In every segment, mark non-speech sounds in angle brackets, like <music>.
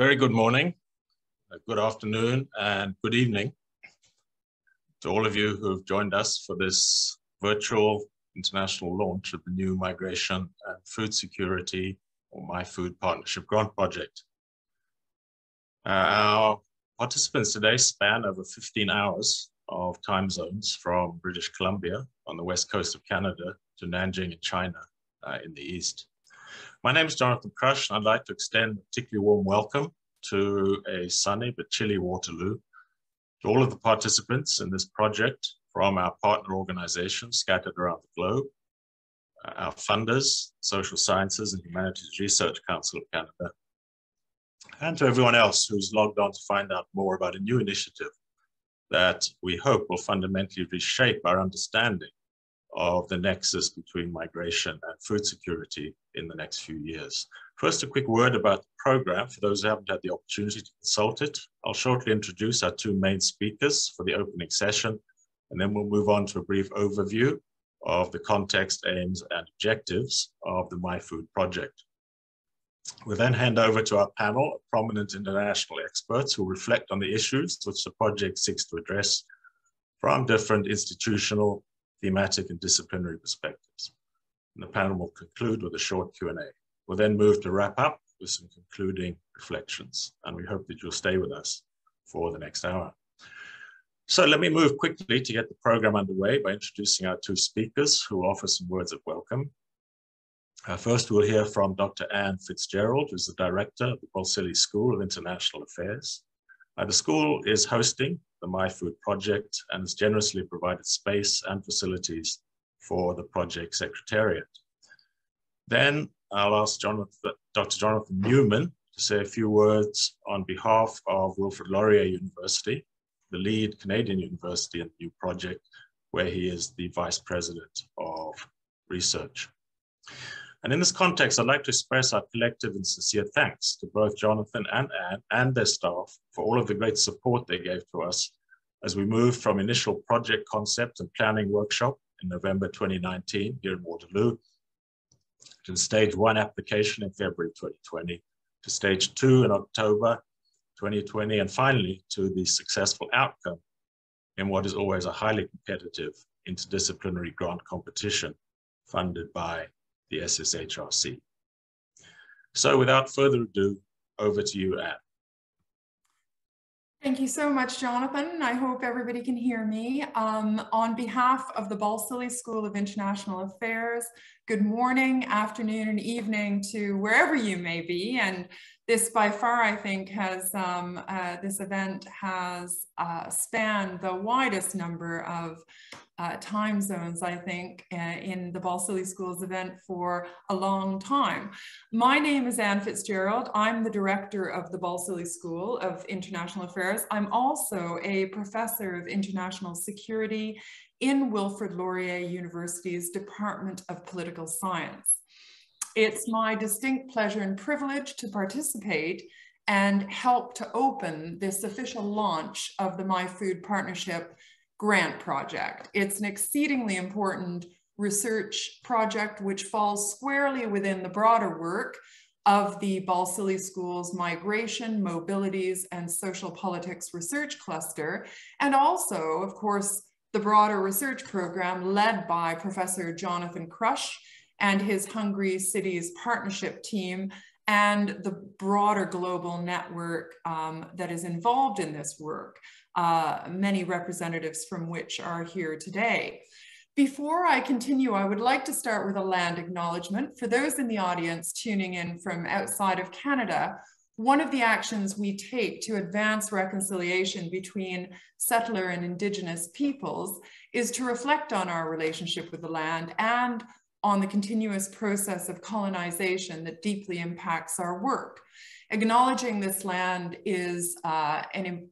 very good morning, uh, good afternoon, and good evening to all of you who have joined us for this virtual international launch of the new Migration and Food Security or MiFOOD Partnership Grant Project. Uh, our participants today span over 15 hours of time zones from British Columbia on the west coast of Canada to Nanjing in China uh, in the east. My name is Jonathan Crush, and I'd like to extend a particularly warm welcome to a sunny but chilly Waterloo. To all of the participants in this project from our partner organizations scattered around the globe, uh, our funders, Social Sciences and Humanities Research Council of Canada, and to everyone else who's logged on to find out more about a new initiative that we hope will fundamentally reshape our understanding of the nexus between migration and food security in the next few years. First, a quick word about the program for those who haven't had the opportunity to consult it. I'll shortly introduce our two main speakers for the opening session, and then we'll move on to a brief overview of the context, aims, and objectives of the MiFOOD project. We'll then hand over to our panel of prominent international experts who reflect on the issues which the project seeks to address from different institutional, thematic, and disciplinary perspectives. And the panel will conclude with a short Q&A. We'll then move to wrap up with some concluding reflections, and we hope that you'll stay with us for the next hour. So let me move quickly to get the program underway by introducing our two speakers who offer some words of welcome. Uh, first, we'll hear from Dr. Anne Fitzgerald, who's the director of the Balsillie School of International Affairs. Uh, the school is hosting the MiFOOD project and has generously provided space and facilities for the project secretariat. Then I'll ask Jonathan, Dr. Jonathan Newman to say a few words on behalf of Wilfrid Laurier University, the lead Canadian university in the new project, where he is the vice president of research. And in this context, I'd like to express our collective and sincere thanks to both Jonathan and Anne and their staff for all of the great support they gave to us as we moved from initial project concept and planning workshop in November 2019 here in Waterloo to stage one application in February 2020 to stage two in October 2020 and finally to the successful outcome in what is always a highly competitive interdisciplinary grant competition funded by the SSHRC. So without further ado, over to you, Anne. Thank you so much, Jonathan. I hope everybody can hear me. Um, on behalf of the Balsillie School of International Affairs, good morning, afternoon, and evening to wherever you may be. And this by far, I think, has um, uh, this event has uh, spanned the widest number of uh, time zones, I think, uh, in the Balsillie Schools event for a long time. My name is Anne Fitzgerald. I'm the director of the Balsillie School of International Affairs. I'm also a professor of international security in Wilfrid Laurier University's Department of Political Science. It's my distinct pleasure and privilege to participate and help to open this official launch of the MiFOOD Partnership grant project. It's an exceedingly important research project which falls squarely within the broader work of the Balsillie School's Migration, Mobilities, and Social Politics Research Cluster, and also, of course, the broader research program led by Professor Jonathan Crush and his Hungry Cities Partnership Team, and the broader global network um, that is involved in this work uh, many representatives from which are here today. Before I continue, I would like to start with a land acknowledgement. For those in the audience tuning in from outside of Canada, one of the actions we take to advance reconciliation between settler and Indigenous peoples is to reflect on our relationship with the land and on the continuous process of colonization that deeply impacts our work. Acknowledging this land is uh, an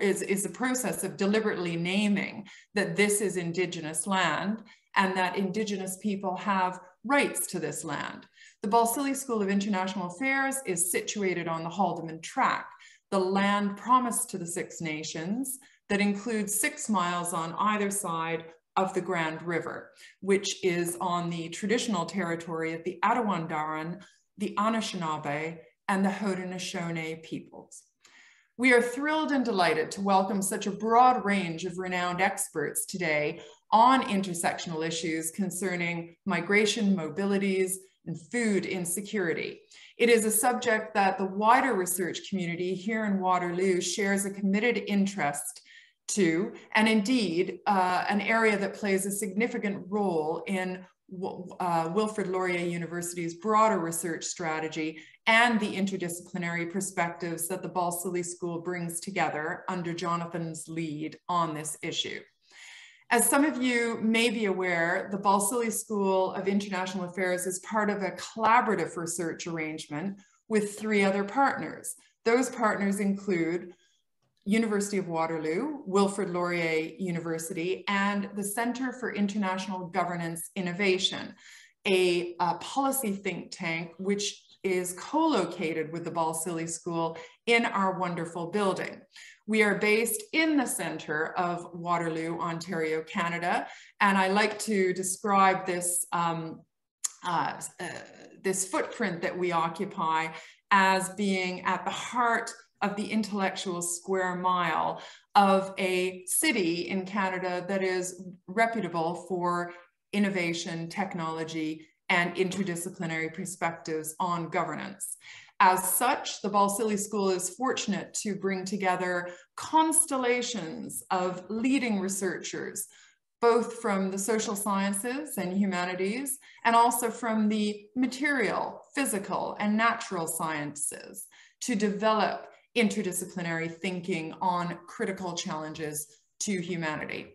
is, is a process of deliberately naming that this is indigenous land and that indigenous people have rights to this land. The Balsillie School of International Affairs is situated on the Haldimand Tract, the land promised to the Six Nations that includes six miles on either side of the Grand River, which is on the traditional territory of the Attawandaron, the Anishinaabe, and the Haudenosaunee peoples. We are thrilled and delighted to welcome such a broad range of renowned experts today on intersectional issues concerning migration, mobilities, and food insecurity. It is a subject that the wider research community here in Waterloo shares a committed interest to, and indeed uh, an area that plays a significant role in uh, Wilfrid Laurier University's broader research strategy and the interdisciplinary perspectives that the Balsillie School brings together under Jonathan's lead on this issue. As some of you may be aware, the Balsillie School of International Affairs is part of a collaborative research arrangement with three other partners. Those partners include University of Waterloo, Wilfrid Laurier University, and the Center for International Governance Innovation, a, a policy think tank which is co-located with the Balsillie School in our wonderful building. We are based in the center of Waterloo, Ontario, Canada, and I like to describe this, um, uh, uh, this footprint that we occupy as being at the heart of the intellectual square mile of a city in Canada that is reputable for innovation, technology, and interdisciplinary perspectives on governance. As such, the Balsillie School is fortunate to bring together constellations of leading researchers, both from the social sciences and humanities, and also from the material, physical, and natural sciences to develop interdisciplinary thinking on critical challenges to humanity.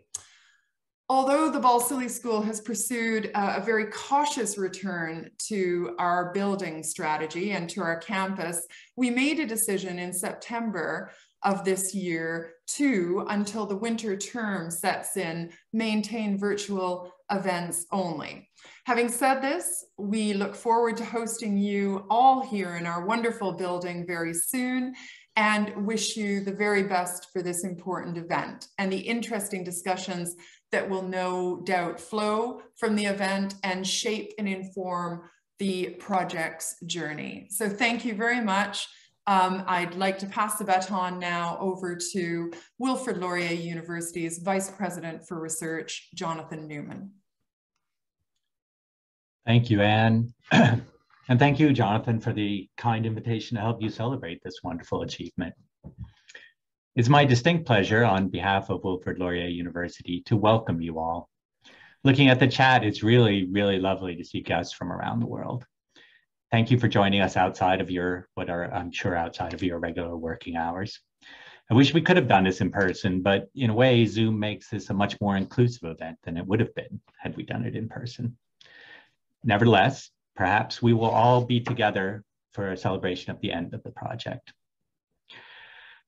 Although the Balsillie School has pursued a, very cautious return to our building strategy and to our campus, we made a decision in September of this year to, until the winter term sets in, maintain virtual events only. Having said this, we look forward to hosting you all here in our wonderful building very soon and wish you the very best for this important event and the interesting discussions that will no doubt flow from the event and shape and inform the project's journey. So thank you very much. Um, I'd like to pass the baton now over to Wilfrid Laurier University's Vice President for Research, Jonathan Newman. Thank you, Anne. <clears throat> And thank you, Jonathan, for the kind invitation to help you celebrate this wonderful achievement. It's my distinct pleasure on behalf of Wilfrid Laurier University to welcome you all. Looking at the chat, it's really, really lovely to see guests from around the world. Thank you for joining us outside of your, what are I'm sure outside of your regular working hours. I wish we could have done this in person, but in a way, Zoom makes this a much more inclusive event than it would have been had we done it in person. Nevertheless, Perhaps we will all be together for a celebration of the end of the project.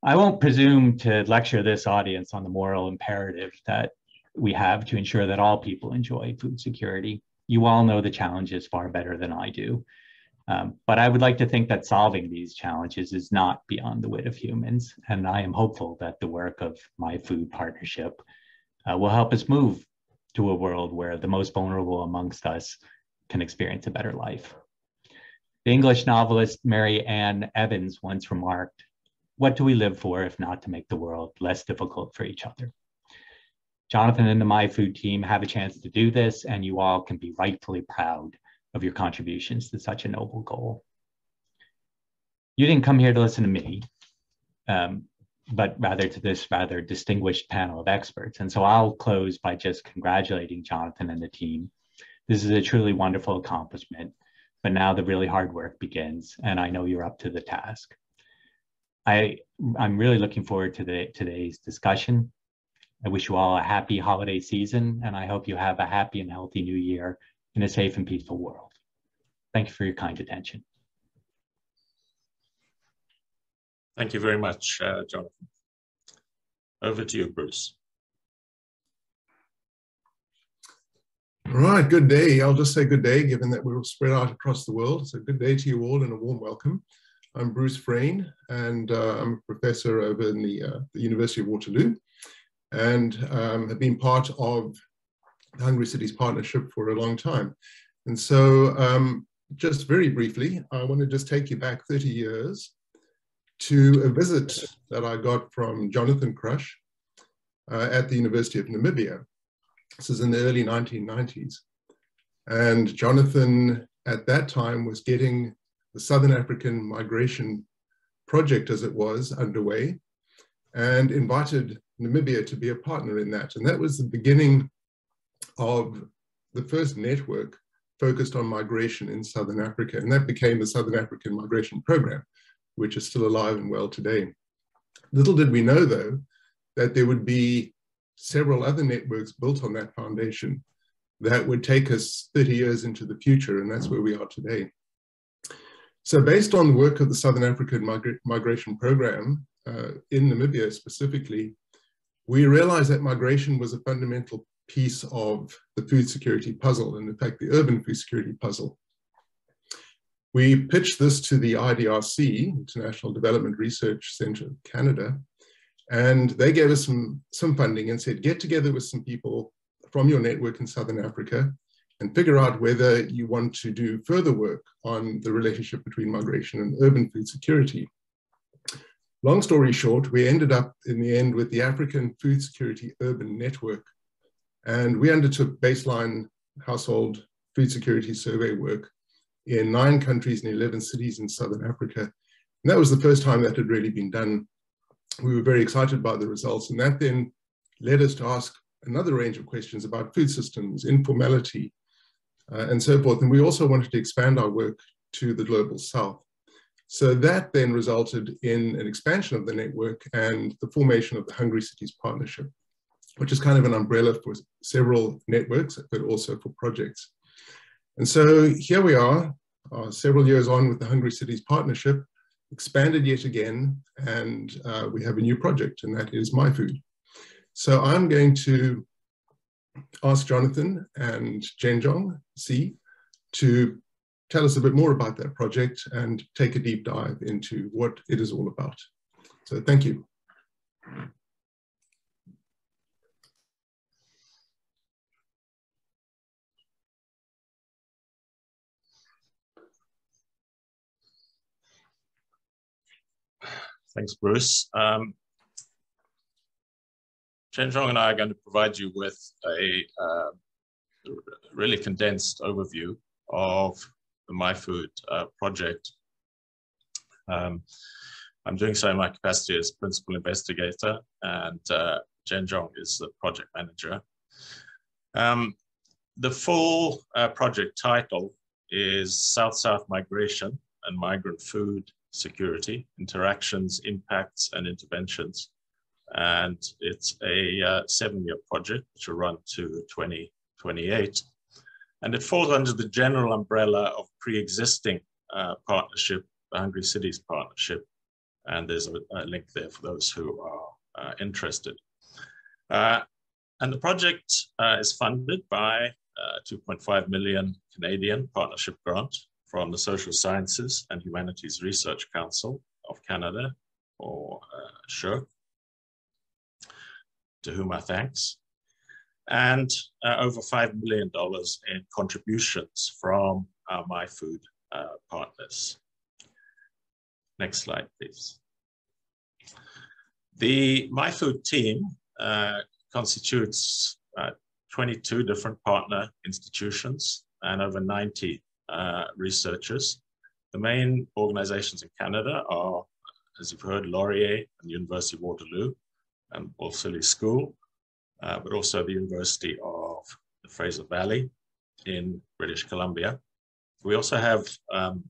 I won't presume to lecture this audience on the moral imperative that we have to ensure that all people enjoy food security. You all know the challenges far better than I do. Um, but I would like to think that solving these challenges is not beyond the wit of humans. And I am hopeful that the work of MiFOOD Partnership uh, will help us move to a world where the most vulnerable amongst us can experience a better life. The English novelist Mary Ann Evans once remarked, what do we live for if not to make the world less difficult for each other? Jonathan and the MiFOOD team have a chance to do this, and you all can be rightfully proud of your contributions to such a noble goal. You didn't come here to listen to me, um, but rather to this rather distinguished panel of experts. And so I'll close by just congratulating Jonathan and the team this is a truly wonderful accomplishment, but now the really hard work begins, and I know you're up to the task. I, I'm really looking forward to the, today's discussion. I wish you all a happy holiday season, and I hope you have a happy and healthy new year in a safe and peaceful world. Thank you for your kind attention. Thank you very much, uh, Jonathan. Over to you, Bruce. All right, good day. I'll just say good day, given that we're spread out across the world. So good day to you all and a warm welcome. I'm Bruce Frayne, and uh, I'm a professor over in the, uh, the University of Waterloo, and um, have been part of the Hungry Cities Partnership for a long time. And so um, just very briefly, I want to just take you back 30 years to a visit that I got from Jonathan Crush uh, at the University of Namibia. This is in the early 1990s. And Jonathan at that time was getting the Southern African migration project as it was underway and invited Namibia to be a partner in that. And that was the beginning of the first network focused on migration in Southern Africa. And that became the Southern African Migration Program, which is still alive and well today. Little did we know, though, that there would be several other networks built on that foundation that would take us 30 years into the future, and that's where we are today. So based on the work of the Southern African Migra Migration Program, uh, in Namibia specifically, we realized that migration was a fundamental piece of the food security puzzle, and in fact, the urban food security puzzle. We pitched this to the IDRC, International Development Research Center of Canada, and they gave us some, some funding and said, get together with some people from your network in Southern Africa and figure out whether you want to do further work on the relationship between migration and urban food security. Long story short, we ended up in the end with the African Food Security Urban Network, and we undertook baseline household food security survey work in nine countries and 11 cities in Southern Africa. And that was the first time that had really been done. We were very excited by the results, and that then led us to ask another range of questions about food systems, informality, uh, and so forth. And we also wanted to expand our work to the global south. So that then resulted in an expansion of the network and the formation of the Hungry Cities Partnership, which is kind of an umbrella for several networks, but also for projects. And so here we are, uh, several years on with the Hungry Cities Partnership, expanded yet again, and uh, we have a new project, and that is MiFOOD. So I'm going to ask Jonathan and Zhenzhong Si to tell us a bit more about that project and take a deep dive into what it is all about. So thank you. Thanks, Bruce. Um, Zhenzhong and I are going to provide you with a uh, really condensed overview of the MiFOOD uh, project. Um, I'm doing so in my capacity as principal investigator and uh, Zhenzhong is the project manager. Um, the full uh, project title is South-South Migration and Migrant Food Security, Interactions, Impacts and Interventions and it's a uh, seven-year project which will run to 2028. And it falls under the general umbrella of pre-existing uh, partnership, the Hungry Cities Partnership, and there's a, a link there for those who are uh, interested. Uh, and the project uh, is funded by uh, 2.5 million Canadian partnership grant from the Social Sciences and Humanities Research Council of Canada, or SSHRC to whom I thanks, and uh, over $5 million in contributions from our MiFOOD uh, partners. Next slide, please. The MiFOOD team uh, constitutes uh, 22 different partner institutions and over 90 uh, researchers. The main organizations in Canada are, as you've heard, Laurier and the University of Waterloo, and Balsillie School, uh, but also the University of the Fraser Valley in British Columbia. We also have um,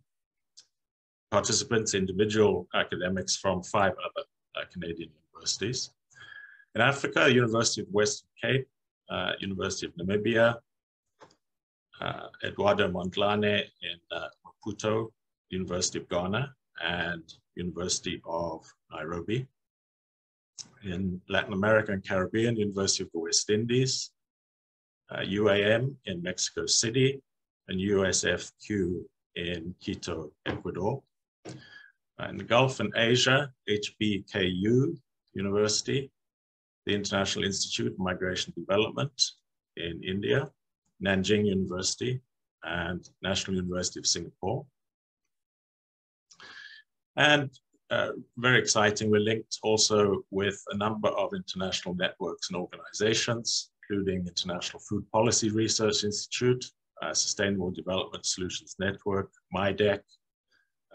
participants, individual academics from five other uh, Canadian universities. In Africa, University of Western Cape, uh, University of Namibia, uh, Eduardo Mondlane in uh, Maputo, University of Ghana, and University of Nairobi in Latin America and Caribbean, University of the West Indies, uh, UAM in Mexico City, and USFQ in Quito, Ecuador. Uh, in the Gulf and Asia, HBKU University, the International Institute of Migration Development in India, Nanjing University, and National University of Singapore. And uh, very exciting, we're linked also with a number of international networks and organizations, including International Food Policy Research Institute, uh, Sustainable Development Solutions Network, MIDEQ,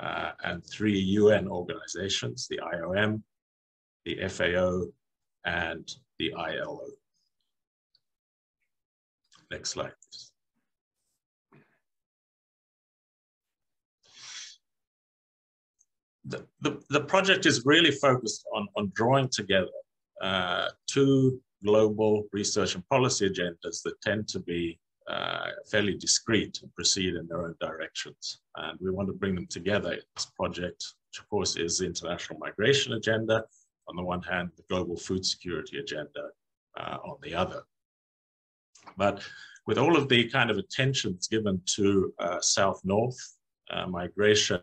uh, and three UN organizations, the IOM, the FAO, and the ILO. Next slide, please. The, the, project is really focused on, on drawing together uh, two global research and policy agendas that tend to be uh, fairly discrete and proceed in their own directions. And we want to bring them together in this project, which of course is the international migration agenda, on the one hand, the global food security agenda uh, on the other. But with all of the kind of attentions given to uh, South-North uh, migration,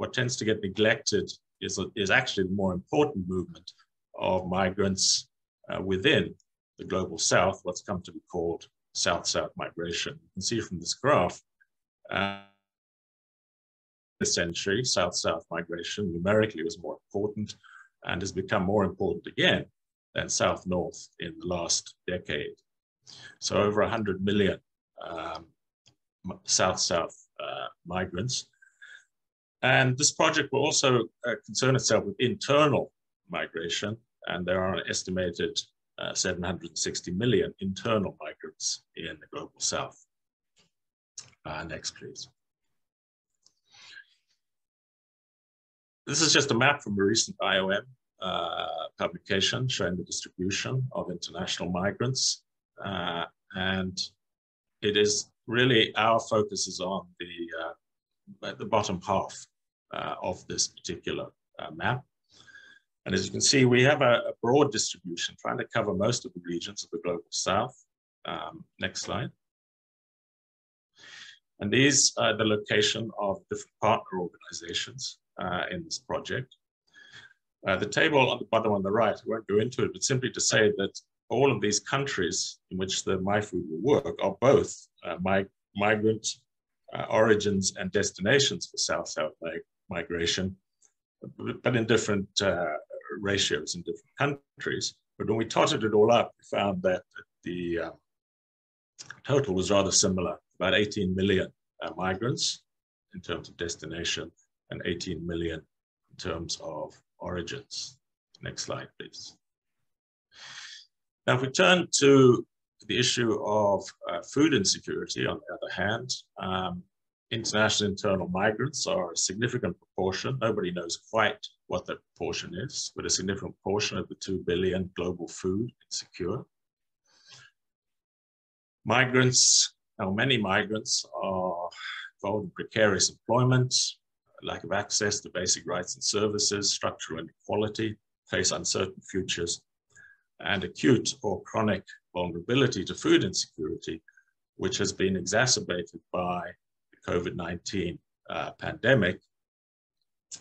what tends to get neglected is, is actually the more important movement of migrants uh, within the global South, what's come to be called South-South migration. You can see from this graph, uh, this century, South-South migration numerically was more important and has become more important again than South-North in the last decade. So over 100 million um, South-South uh, migrants. And this project will also uh, concern itself with internal migration, and there are an estimated uh, 760 million internal migrants in the global south. Uh, next, please. This is just a map from a recent IOM uh, publication showing the distribution of international migrants. Uh, and it is really, our focus is on the, uh, the bottom half of this particular uh, map. And as you can see, we have a, a, broad distribution trying to cover most of the regions of the global south. Um, next slide. And these are the location of different partner organizations uh, in this project. Uh, the table on the bottom on the right, I won't go into it, but simply to say that all of these countries in which the MiFOOD will work are both uh, mig migrant uh, origins and destinations for South-South mig migration, but in different uh, ratios in different countries. But when we totted it all up, we found that the uh, total was rather similar, about 18 million uh, migrants in terms of destination and 18 million in terms of origins. Next slide, please. Now, if we turn to the issue of uh, food insecurity, on the other hand, um, international internal migrants are a significant proportion. Nobody knows quite what that proportion is, but a significant portion of the 2 billion global food insecure. Migrants, now many migrants are involved in precarious employment, lack of access to basic rights and services, structural inequality, face uncertain futures, and acute or chronic vulnerability to food insecurity, which has been exacerbated by the COVID-19 uh, pandemic.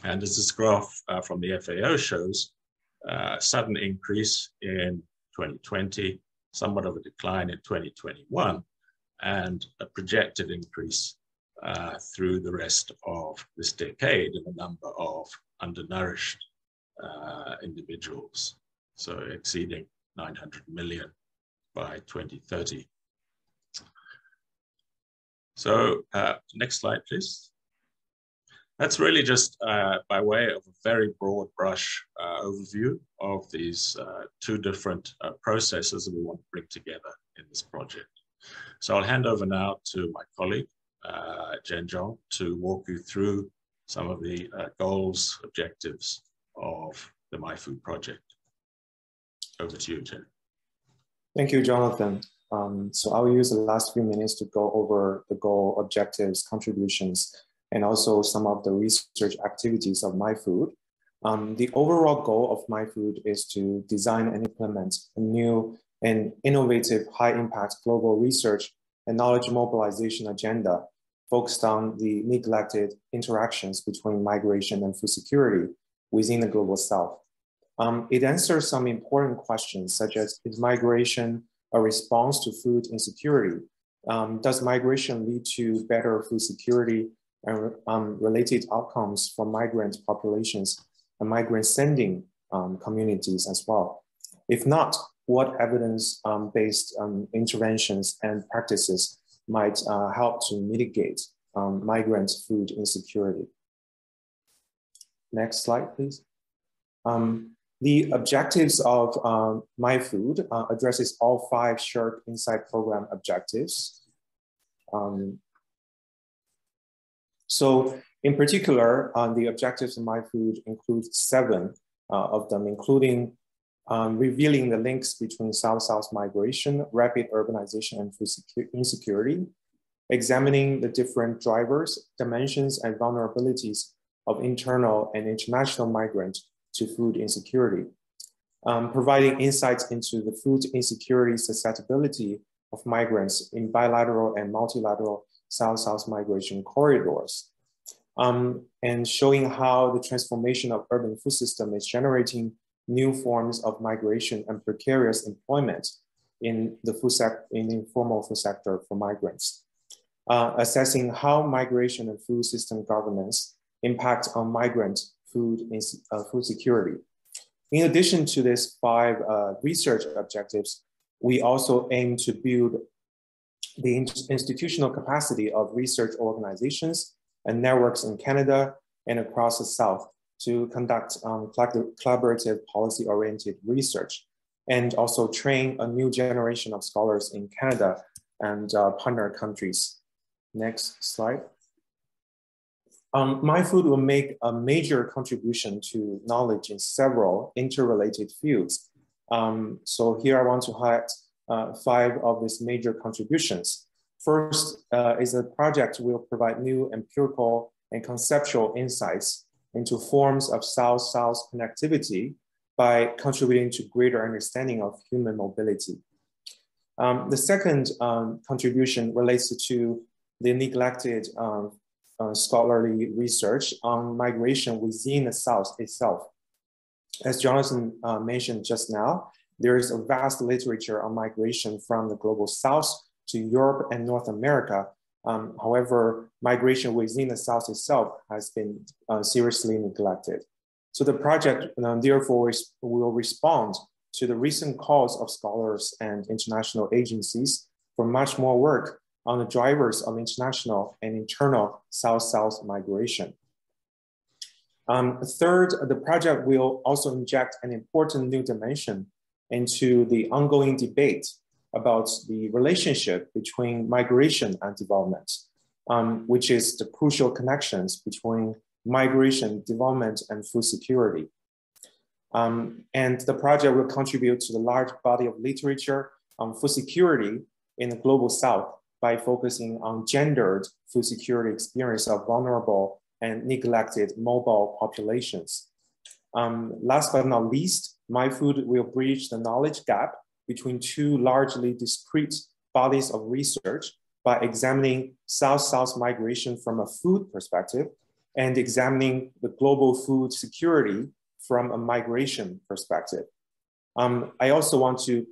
And as this graph uh, from the FAO shows, uh, sudden increase in 2020, somewhat of a decline in 2021, and a projected increase uh, through the rest of this decade in the number of undernourished uh, individuals, so exceeding 900 million by 2030. So uh, next slide, please. That's really just uh, by way of a very broad brush uh, overview of these uh, two different uh, processes that we want to bring together in this project. So I'll hand over now to my colleague, uh, Zhenzhong to walk you through some of the goals, objectives of the MiFOOD project. Over to you, Jen. Thank you, Jonathan. Um, so I'll use the last few minutes to go over the goal, objectives, contributions, and also some of the research activities of MiFOOD. Um, the overall goal of MiFOOD is to design and implement a new and innovative high impact global research and knowledge mobilization agenda focused on the neglected interactions between migration and food security within the global south. Um, it answers some important questions such as is migration a response to food insecurity Um, does migration lead to better food security and um, related outcomes for migrant populations and migrant sending um, communities as well? If not, what evidence-based um, um, interventions and practices might uh, help to mitigate um, migrant food insecurity? Next slide, please. Um, the objectives of uh, MiFOOD uh, addresses all five SSHRC insight program objectives. Um, so in particular, uh, the objectives of MiFOOD include seven uh, of them, including um, revealing the links between South-South migration, rapid urbanization, and food insecurity, examining the different drivers, dimensions, and vulnerabilities of internal and international migrants to food insecurity, um, providing insights into the food insecurity susceptibility of migrants in bilateral and multilateral South-South migration corridors, um, and showing how the transformation of urban food system is generating new forms of migration and precarious employment in the food in the informal food sector for migrants. Uh, assessing how migration and food system governance impact on migrant food, uh, food security. In addition to these five uh, research objectives, we also aim to build the institutional capacity of research organizations and networks in Canada and across the South to conduct um, collaborative policy-oriented research and also train a new generation of scholars in Canada and uh, partner countries. Next slide. Um, MiFOOD will make a major contribution to knowledge in several interrelated fields. Um, so here I want to highlight uh, five of these major contributions. First uh, is a project will provide new empirical and conceptual insights into forms of South-South connectivity by contributing to greater understanding of human mobility. Um, the second um, contribution relates to the neglected um, uh, scholarly research on migration within the South itself. As Jonathan uh, mentioned just now, there is a vast literature on migration from the global South to Europe and North America. Um, however, migration within the South itself has been uh, seriously neglected. So the project um, therefore will respond to the recent calls of scholars and international agencies for much more work on the drivers of international and internal South-South migration. Um, third, the project will also inject an important new dimension into the ongoing debate about the relationship between migration and development, um, which is the crucial connections between migration, development, and food security. Um, and the project will contribute to the large body of literature on food security in the global south by focusing on gendered food security experience of vulnerable and neglected mobile populations. Um, last but not least, MiFOOD will bridge the knowledge gap between two largely discrete bodies of research by examining South-South migration from a food perspective and examining the global food security from a migration perspective. Um, I also want to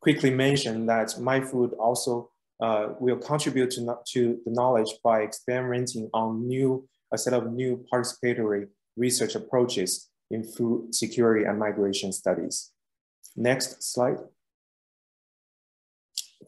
quickly mention that MiFOOD also uh, will contribute to, to the knowledge by experimenting on new, a set of new participatory research approaches in food security and migration studies. Next slide.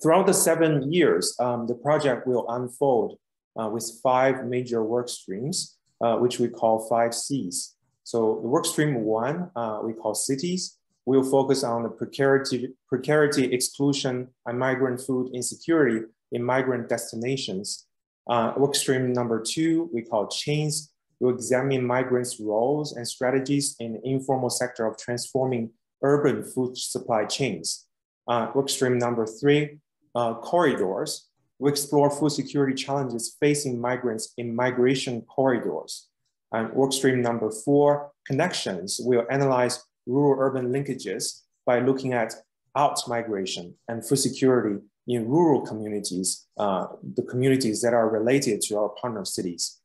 Throughout the seven years, um, the project will unfold uh, with five major work streams, uh, which we call five Cs. So the work stream one, uh, we call cities, we'll focus on the precarity, precarity, exclusion, and migrant food insecurity in migrant destinations. Uh, workstream number two, we call chains. We'll examine migrants' roles and strategies in the informal sector of transforming urban food supply chains. Uh, workstream number three, uh, corridors. We explore food security challenges facing migrants in migration corridors. And workstream number four, connections. We'll analyze rural-urban linkages by looking at out migration and food security in rural communities, uh, the communities that are related to our partner cities.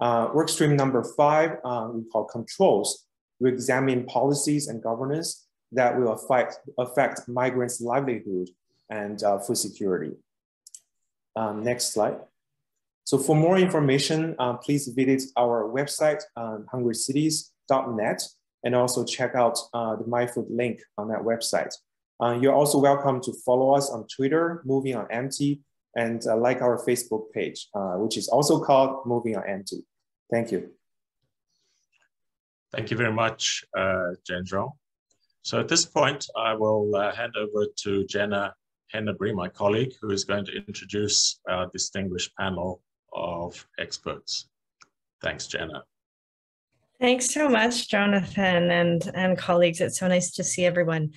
Uh, workstream number five, uh, we call controls. We examine policies and governance that will affect, affect migrants' livelihood and uh, food security. Um, next slide. So for more information, uh, please visit our website, um, hungrycities.net, and also check out uh, the MiFOOD link on that website. Uh, you're also welcome to follow us on Twitter, Moving on Empty, and uh, like our Facebook page, uh, which is also called Moving on Empty. Thank you. Thank you very much, uh. So at this point, I will uh, hand over to Jenna Hennebry, my colleague, who is going to introduce our distinguished panel of experts. Thanks, Jenna. Thanks so much, Jonathan and, and colleagues. It's so nice to see everyone.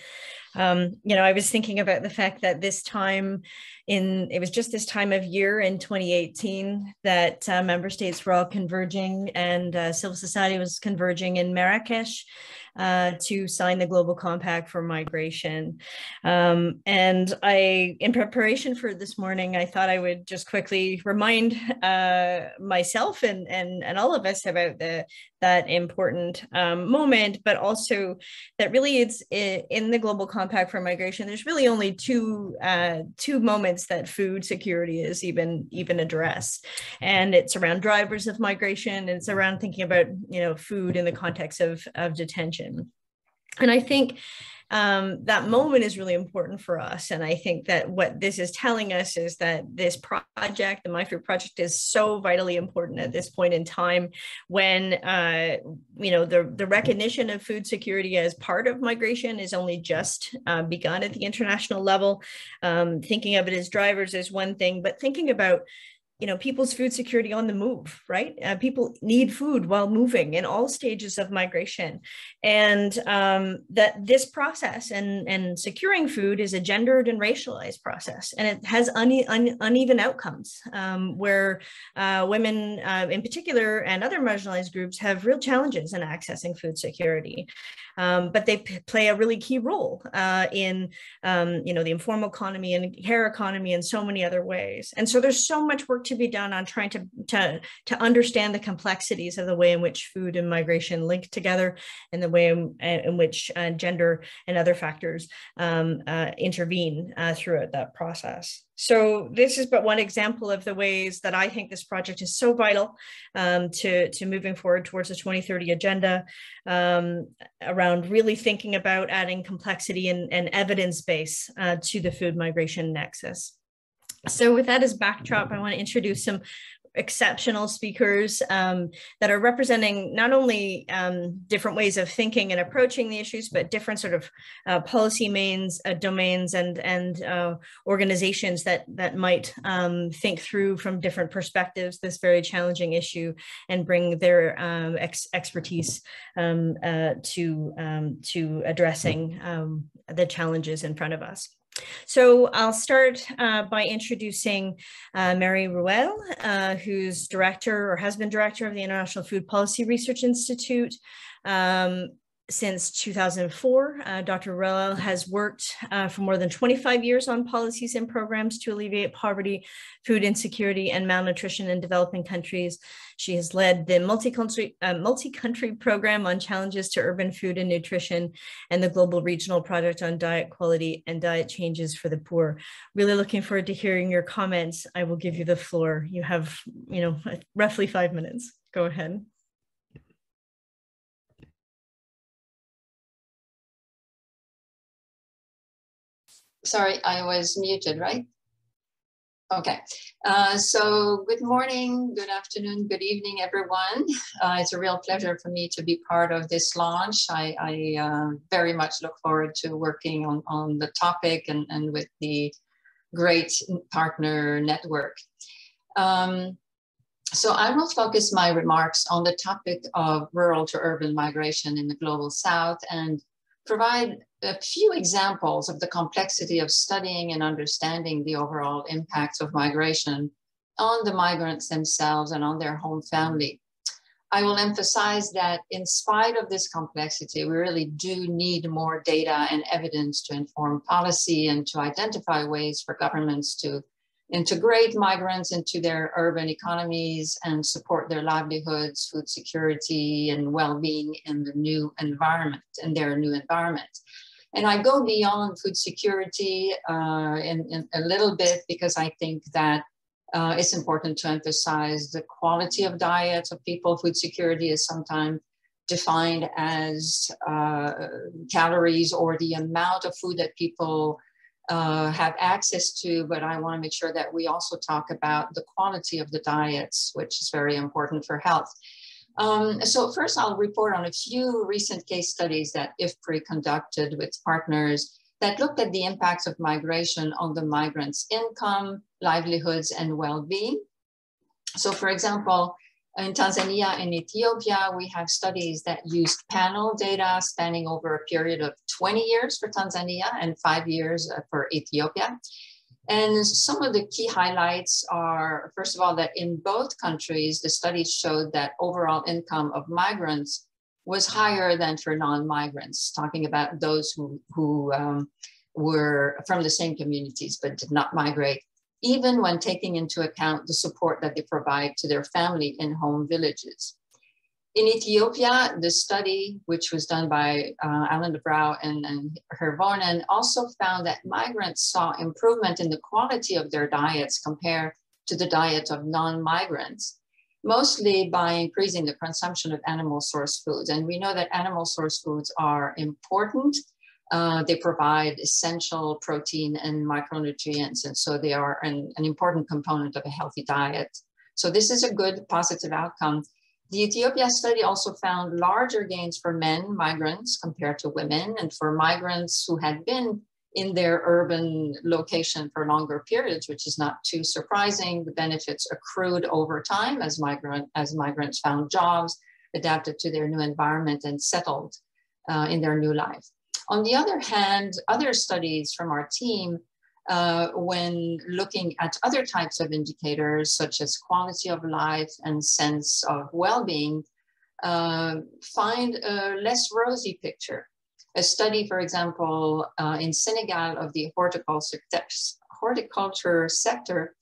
Um, you know, I was thinking about the fact that this time in, it was just this time of year in 2018 that uh, member states were all converging and uh, civil society was converging in Marrakesh uh, to sign the Global Compact for Migration. Um, and I, in preparation for this morning, I thought I would just quickly remind uh, myself and, and, and all of us about the, that important um, moment, but also that really it's in the Global Compact for Migration, there's really only two, uh, two moments that food security is even, even addressed. And it's around drivers of migration, and it's around thinking about, you know, food in the context of, of detention and I think um, that moment is really important for us. And I think that what this is telling us is that this project, the MiFOOD project, is so vitally important at this point in time when, uh, you know, the, the recognition of food security as part of migration is only just uh, begun at the international level. Um, thinking of it as drivers is one thing, but thinking about you know people's food security on the move right? Uh, people need food while moving in all stages of migration. And um, that this process and and securing food is a gendered and racialized process. And it has une, un, uneven outcomes um, where uh, women uh, in particular and other marginalized groups have real challenges in accessing food security. Um, but they play a really key role uh, in um, you know the informal economy and care economy and so many other ways. And so there's so much work to be done on trying to, to, to understand the complexities of the way in which food and migration link together and the way in, in which uh, gender and other factors um, uh, intervene uh, throughout that process. So this is but one example of the ways that I think this project is so vital um, to, to moving forward towards the 2030 agenda um, around really thinking about adding complexity and, and evidence base uh, to the food migration nexus. So with that as backdrop, I want to introduce some exceptional speakers um, that are representing not only um, different ways of thinking and approaching the issues, but different sort of uh, policy mains, uh, domains, and and uh, organizations that that might um, think through from different perspectives this very challenging issue and bring their um, ex expertise um, uh, to um, to addressing the challenges in front of us. So I'll start uh, by introducing uh, Marie Ruel, uh, who's director or has been director of the International Food Policy Research Institute. Um, since 2004. Uh, Dr. Ruel has worked uh, for more than 25 years on policies and programs to alleviate poverty, food insecurity, and malnutrition in developing countries. She has led the multi-country uh, multi-country program on challenges to urban food and nutrition and the global regional project on diet quality and diet changes for the poor. Really looking forward to hearing your comments. I will give you the floor. You have, you know, roughly five minutes. Go ahead. Sorry, I was muted, right? Okay, uh, so good morning, good afternoon, good evening, everyone. Uh, it's a real pleasure for me to be part of this launch. I, I uh, very much look forward to working on, on the topic and, and with the great partner network. Um, so I will focus my remarks on the topic of rural to urban migration in the global south and provide a few examples of the complexity of studying and understanding the overall impacts of migration on the migrants themselves and on their home family. I will emphasize that in spite of this complexity, we really do need more data and evidence to inform policy and to identify ways for governments to integrate migrants into their urban economies and support their livelihoods, food security, and well-being in the new environment, in their new environment. And I go beyond food security uh, in, in, a little bit because I think that Uh, it's important to emphasize the quality of diet of people. Food security is sometimes defined as uh, calories or the amount of food that people uh, have access to, but I want to make sure that we also talk about the quality of the diets, which is very important for health. Um, so first I'll report on a few recent case studies that IFPRI conducted with partners that looked at the impacts of migration on the migrants' income, livelihoods, and well-being. So for example, in Tanzania and Ethiopia, we have studies that used panel data spanning over a period of 20 years for Tanzania and five years uh, for Ethiopia. And some of the key highlights are, first of all, that in both countries, the studies showed that overall income of migrants was higher than for non-migrants, talking about those who, who um, were from the same communities but did not migrate, even when taking into account the support that they provide to their family in home villages. In Ethiopia, the study, which was done by uh, Alan Brow and, and Hirvonen, also found that migrants saw improvement in the quality of their diets compared to the diet of non-migrants, mostly by increasing the consumption of animal source foods. And we know that animal source foods are important. Uh, they provide essential protein and micronutrients, and so they are an, an important component of a healthy diet. So this is a good positive outcome the Ethiopia study also found larger gains for men migrants compared to women and for migrants who had been in their urban location for longer periods, which is not too surprising. The benefits accrued over time as, migrant, as migrants found jobs, adapted to their new environment and settled uh, in their new life. On the other hand, other studies from our team uh, when looking at other types of indicators such as quality of life and sense of well-being, uh, find a less rosy picture. A study, for example, uh, in Senegal of the horticulture, horticulture sector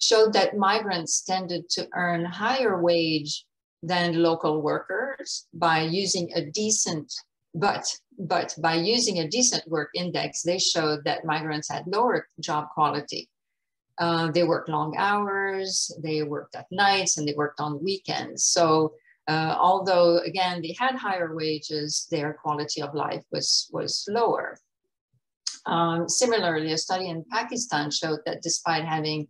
showed that migrants tended to earn higher wage than local workers by using a decent but but by using a decent work index, they showed that migrants had lower job quality. Uh, they worked long hours, they worked at nights, and they worked on weekends. So uh, although again they had higher wages, their quality of life was was lower. Um, similarly, a study in Pakistan showed that despite having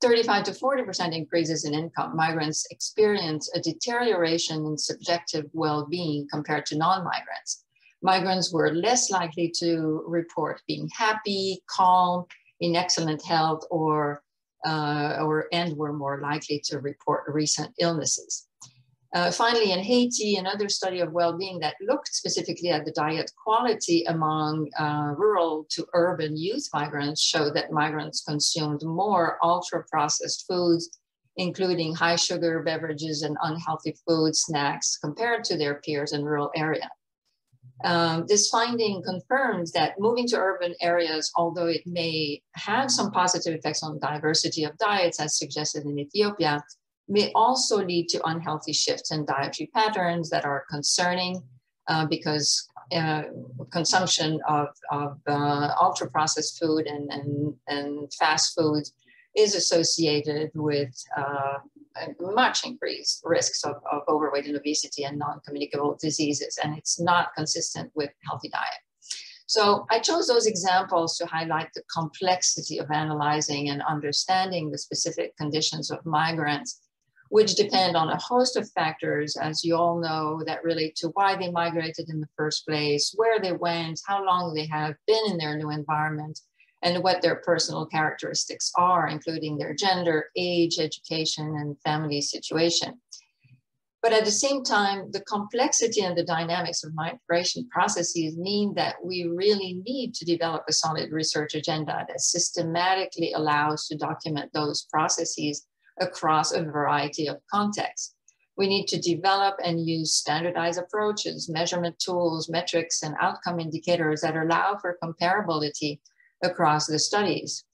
35 to 40% increases in income, migrants experience a deterioration in subjective well-being compared to non-migrants migrants were less likely to report being happy, calm, in excellent health, or, uh, or and were more likely to report recent illnesses. Uh, finally, in Haiti, another study of well-being that looked specifically at the diet quality among uh, rural to urban youth migrants showed that migrants consumed more ultra-processed foods, including high sugar beverages and unhealthy food snacks compared to their peers in rural areas. Um, this finding confirms that moving to urban areas, although it may have some positive effects on diversity of diets, as suggested in Ethiopia, may also lead to unhealthy shifts in dietary patterns that are concerning uh, because uh, consumption of, of uh, ultra processed food and, and, and fast foods is associated with uh, much increased risks of, of overweight and obesity and non-communicable diseases, and it's not consistent with healthy diet. So I chose those examples to highlight the complexity of analyzing and understanding the specific conditions of migrants, which depend on a host of factors, as you all know, that relate to why they migrated in the first place, where they went, how long they have been in their new environment, and what their personal characteristics are, including their gender, age, education, and family situation. But at the same time, the complexity and the dynamics of migration processes mean that we really need to develop a solid research agenda that systematically allows to document those processes across a variety of contexts. We need to develop and use standardized approaches, measurement tools, metrics, and outcome indicators that allow for comparability across the studies.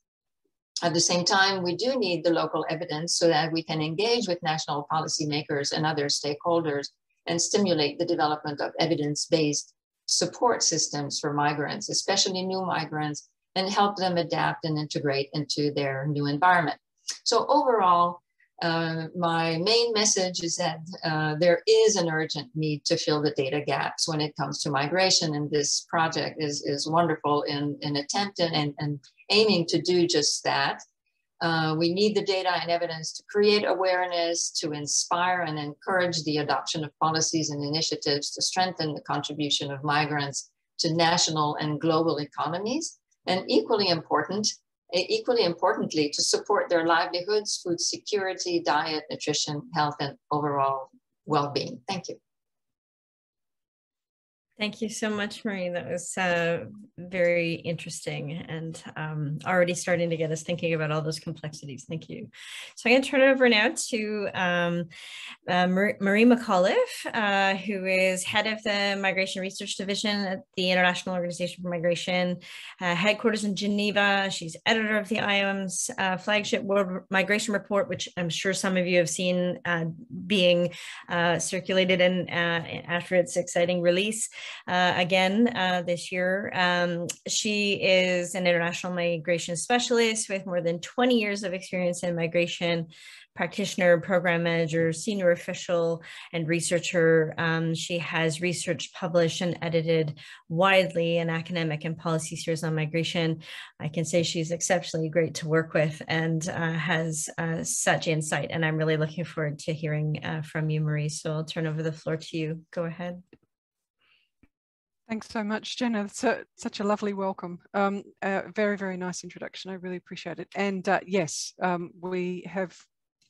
At the same time, we do need the local evidence so that we can engage with national policymakers and other stakeholders and stimulate the development of evidence-based support systems for migrants, especially new migrants, and help them adapt and integrate into their new environment. So overall, uh, my main message is that uh, there is an urgent need to fill the data gaps when it comes to migration, and this project is, is wonderful in, in attempting and, and aiming to do just that. Uh, we need the data and evidence to create awareness, to inspire and encourage the adoption of policies and initiatives to strengthen the contribution of migrants to national and global economies. And equally important, equally importantly, to support their livelihoods, food security, diet, nutrition, health, and overall well-being. Thank you. Thank you so much, Marie. That was uh, very interesting and um, already starting to get us thinking about all those complexities. Thank you. So I'm going to turn it over now to um, uh, Marie McAuliffe, uh, who is head of the Migration Research Division at the International Organization for Migration, uh, headquarters in Geneva. She's editor of the IOM's uh, flagship World Migration Report, which I'm sure some of you have seen uh, being circulated and after its exciting release uh, again uh, this year. Um, she is an international migration specialist with more than 20 years of experience in migration, practitioner, program manager, senior official, and researcher. Um, she has researched, published, and edited widely in academic and policy spheres on migration. I can say she's exceptionally great to work with and uh, has uh, such insight. And I'm really looking forward to hearing uh, from you, Marie. So I'll turn over the floor to you. Go ahead. Thanks so much, Jenna. So, such a lovely welcome. Um, very, very nice introduction. I really appreciate it. And uh, yes, um, we have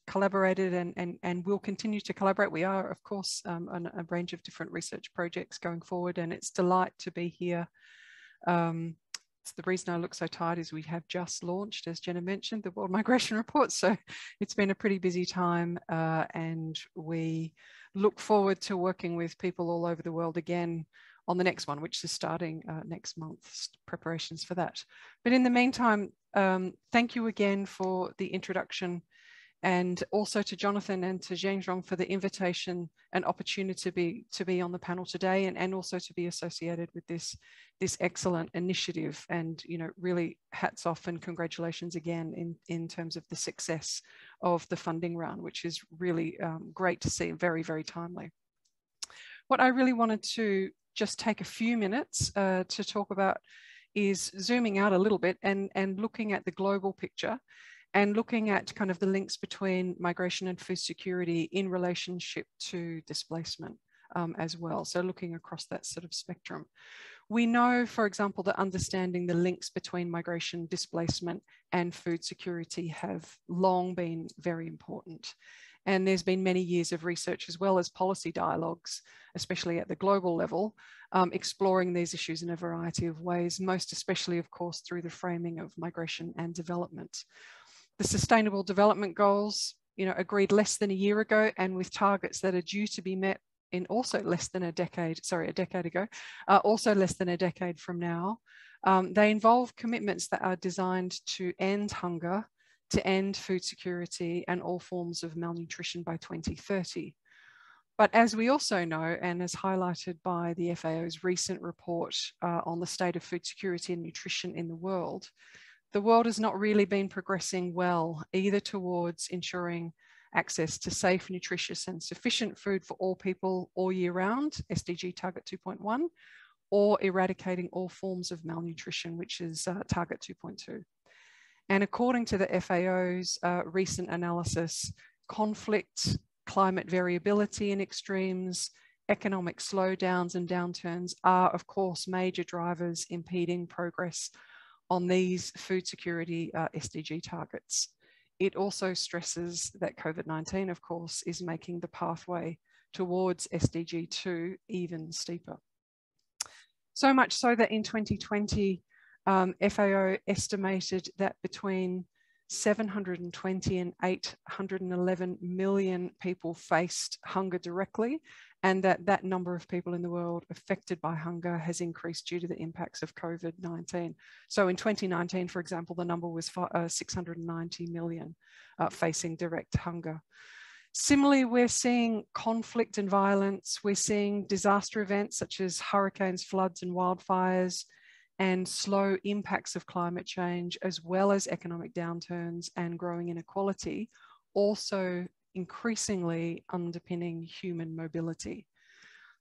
collaborated and, and, and will continue to collaborate. We are, of course, um, on a range of different research projects going forward, and it's delight to be here. Um, the reason I look so tired is we have just launched, as Jenna mentioned, the World <laughs> Migration Report. So it's been a pretty busy time, uh, and we look forward to working with people all over the world again on the next one, which is starting uh, next month, preparations for that. But in the meantime, um, thank you again for the introduction and also to Jonathan and to Zhenzhong for the invitation and opportunity to be, to be on the panel today and, and also to be associated with this, this excellent initiative. And, you know, really hats off and congratulations again in, in terms of the success of the funding round, which is really um, great to see, very, very timely. What I really wanted to just take a few minutes uh, to talk about is zooming out a little bit and, and looking at the global picture and looking at kind of the links between migration and food security in relationship to displacement um, as well. So looking across that sort of spectrum. We know, for example, that understanding the links between migration, displacement, and food security have long been very important. And there's been many years of research as well as policy dialogues, especially at the global level, um, exploring these issues in a variety of ways, most especially, of course, through the framing of migration and development. The Sustainable Development Goals, you know, agreed less than a year ago and with targets that are due to be met in also less than a decade, sorry, a decade ago, uh, also less than a decade from now. Um, they involve commitments that are designed to end hunger, to end food security and all forms of malnutrition by 2030. But as we also know, and as highlighted by the FAO's recent report uh, on the state of food security and nutrition in the world, the world has not really been progressing well, either towards ensuring access to safe, nutritious, and sufficient food for all people all year round, SDG Target 2.1, or eradicating all forms of malnutrition, which is uh, Target 2.2. And according to the FAO's uh, recent analysis, conflict, climate variability in extremes, economic slowdowns and downturns are, of course, major drivers impeding progress on these food security uh, SDG targets. It also stresses that COVID-19, of course, is making the pathway towards SDG 2 even steeper. So much so that in 2020, um, FAO estimated that between 720 and 811 million people faced hunger directly, and that that number of people in the world affected by hunger has increased due to the impacts of COVID-19. So in 2019, for example, the number was uh, 690 million uh, facing direct hunger. Similarly, we're seeing conflict and violence. We're seeing disaster events such as hurricanes, floods, and wildfires, and slow impacts of climate change, as well as economic downturns and growing inequality, also increasingly underpinning human mobility.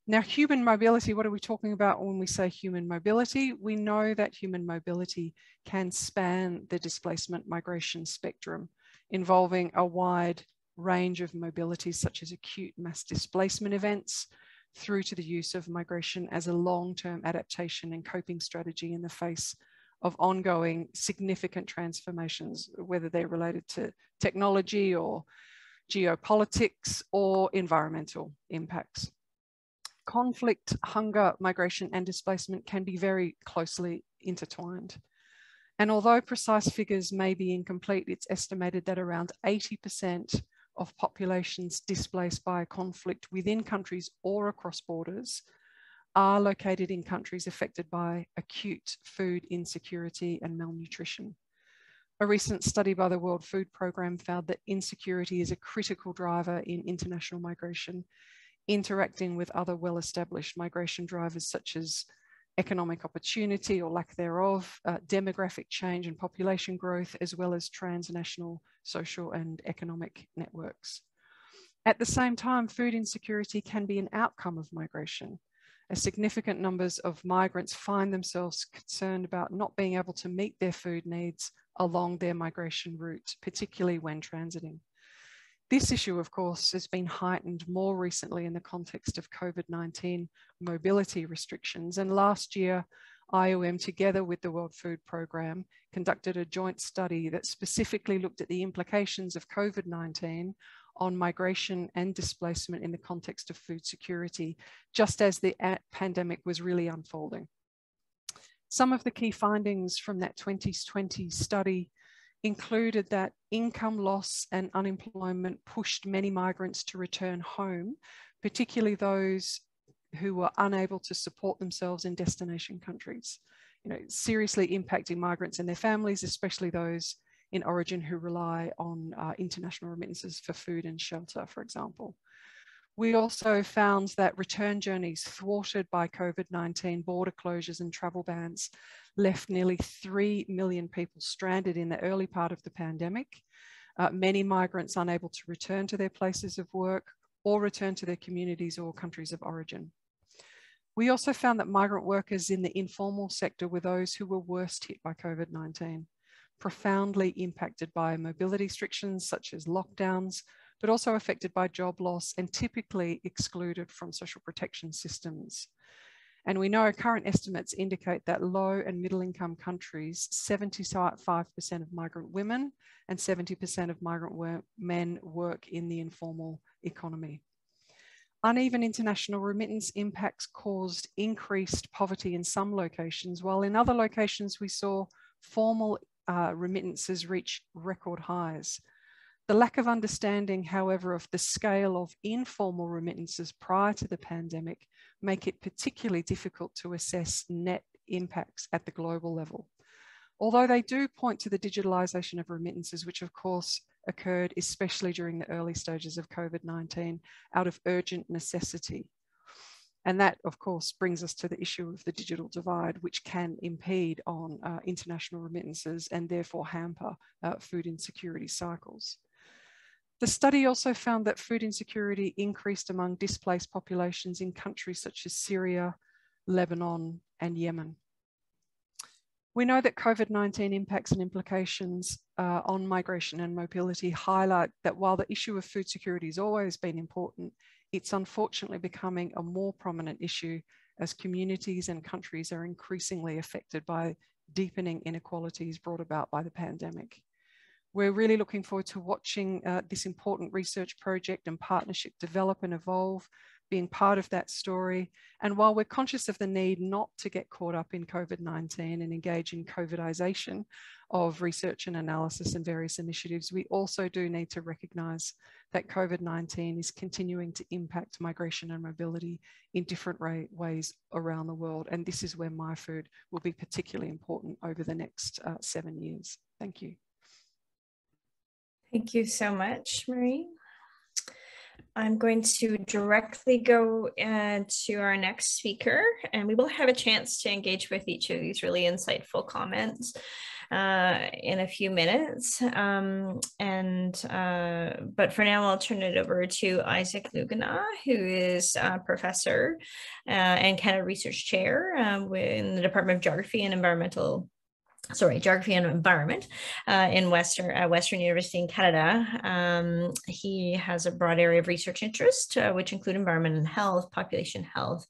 Now, human mobility, what are we talking about when we say human mobility? We know that human mobility can span the displacement migration spectrum, involving a wide range of mobilities such as acute mass displacement events, through to the use of migration as a long-term adaptation and coping strategy in the face of ongoing significant transformations, whether they're related to technology or geopolitics or environmental impacts. Conflict, hunger, migration and displacement can be very closely intertwined. And although precise figures may be incomplete, it's estimated that around 80% of populations displaced by conflict within countries or across borders are located in countries affected by acute food insecurity and malnutrition. A recent study by the World Food Programme found that insecurity is a critical driver in international migration, interacting with other well-established migration drivers such as economic opportunity or lack thereof, uh, demographic change and population growth, as well as transnational social and economic networks. At the same time, food insecurity can be an outcome of migration, as significant numbers of migrants find themselves concerned about not being able to meet their food needs along their migration route, particularly when transiting. This issue, of course, has been heightened more recently in the context of COVID-19 mobility restrictions. And last year, IOM, together with the World Food Programme, conducted a joint study that specifically looked at the implications of COVID-19 on migration and displacement in the context of food security, just as the pandemic was really unfolding. Some of the key findings from that 2020 study included that income loss and unemployment pushed many migrants to return home, particularly those who were unable to support themselves in destination countries, you know, seriously impacting migrants and their families, especially those in origin who rely on uh, international remittances for food and shelter, for example. We also found that return journeys thwarted by COVID-19 border closures and travel bans left nearly 3 million people stranded in the early part of the pandemic. Uh, many migrants unable to return to their places of work or return to their communities or countries of origin. We also found that migrant workers in the informal sector were those who were worst hit by COVID-19, profoundly impacted by mobility restrictions such as lockdowns, but also affected by job loss and typically excluded from social protection systems. And we know current estimates indicate that low and middle income countries, 75% of migrant women and 70% of migrant men work in the informal economy. Uneven international remittance impacts caused increased poverty in some locations, while in other locations we saw formal uh, remittances reach record highs. The lack of understanding, however, of the scale of informal remittances prior to the pandemic make it particularly difficult to assess net impacts at the global level. Although they do point to the digitalisation of remittances, which of course occurred especially during the early stages of COVID-19 out of urgent necessity. And that, of course, brings us to the issue of the digital divide, which can impede on uh, international remittances and therefore hamper uh, food insecurity cycles. The study also found that food insecurity increased among displaced populations in countries such as Syria, Lebanon, and Yemen. We know that COVID-19 impacts and implications uh, on migration and mobility highlight that while the issue of food security has always been important, it's unfortunately becoming a more prominent issue as communities and countries are increasingly affected by deepening inequalities brought about by the pandemic. We're really looking forward to watching uh, this important research project and partnership develop and evolve, being part of that story. And while we're conscious of the need not to get caught up in COVID-19 and engage in COVIDization of research and analysis and various initiatives, we also do need to recognize that COVID-19 is continuing to impact migration and mobility in different ways around the world. And this is where MiFOOD will be particularly important over the next uh, seven years. Thank you. Thank you so much, Marie. I'm going to directly go uh, to our next speaker, and we will have a chance to engage with each of these really insightful comments uh, in a few minutes. Um, and uh, but for now, I'll turn it over to Isaac Luginaah, who is a professor uh, and kind of research chair um, in the Department of Geography and Environmental sorry, geography and environment uh, in Western uh, Western University in Canada. Um, he has a broad area of research interest, uh, which include environment and health, population health,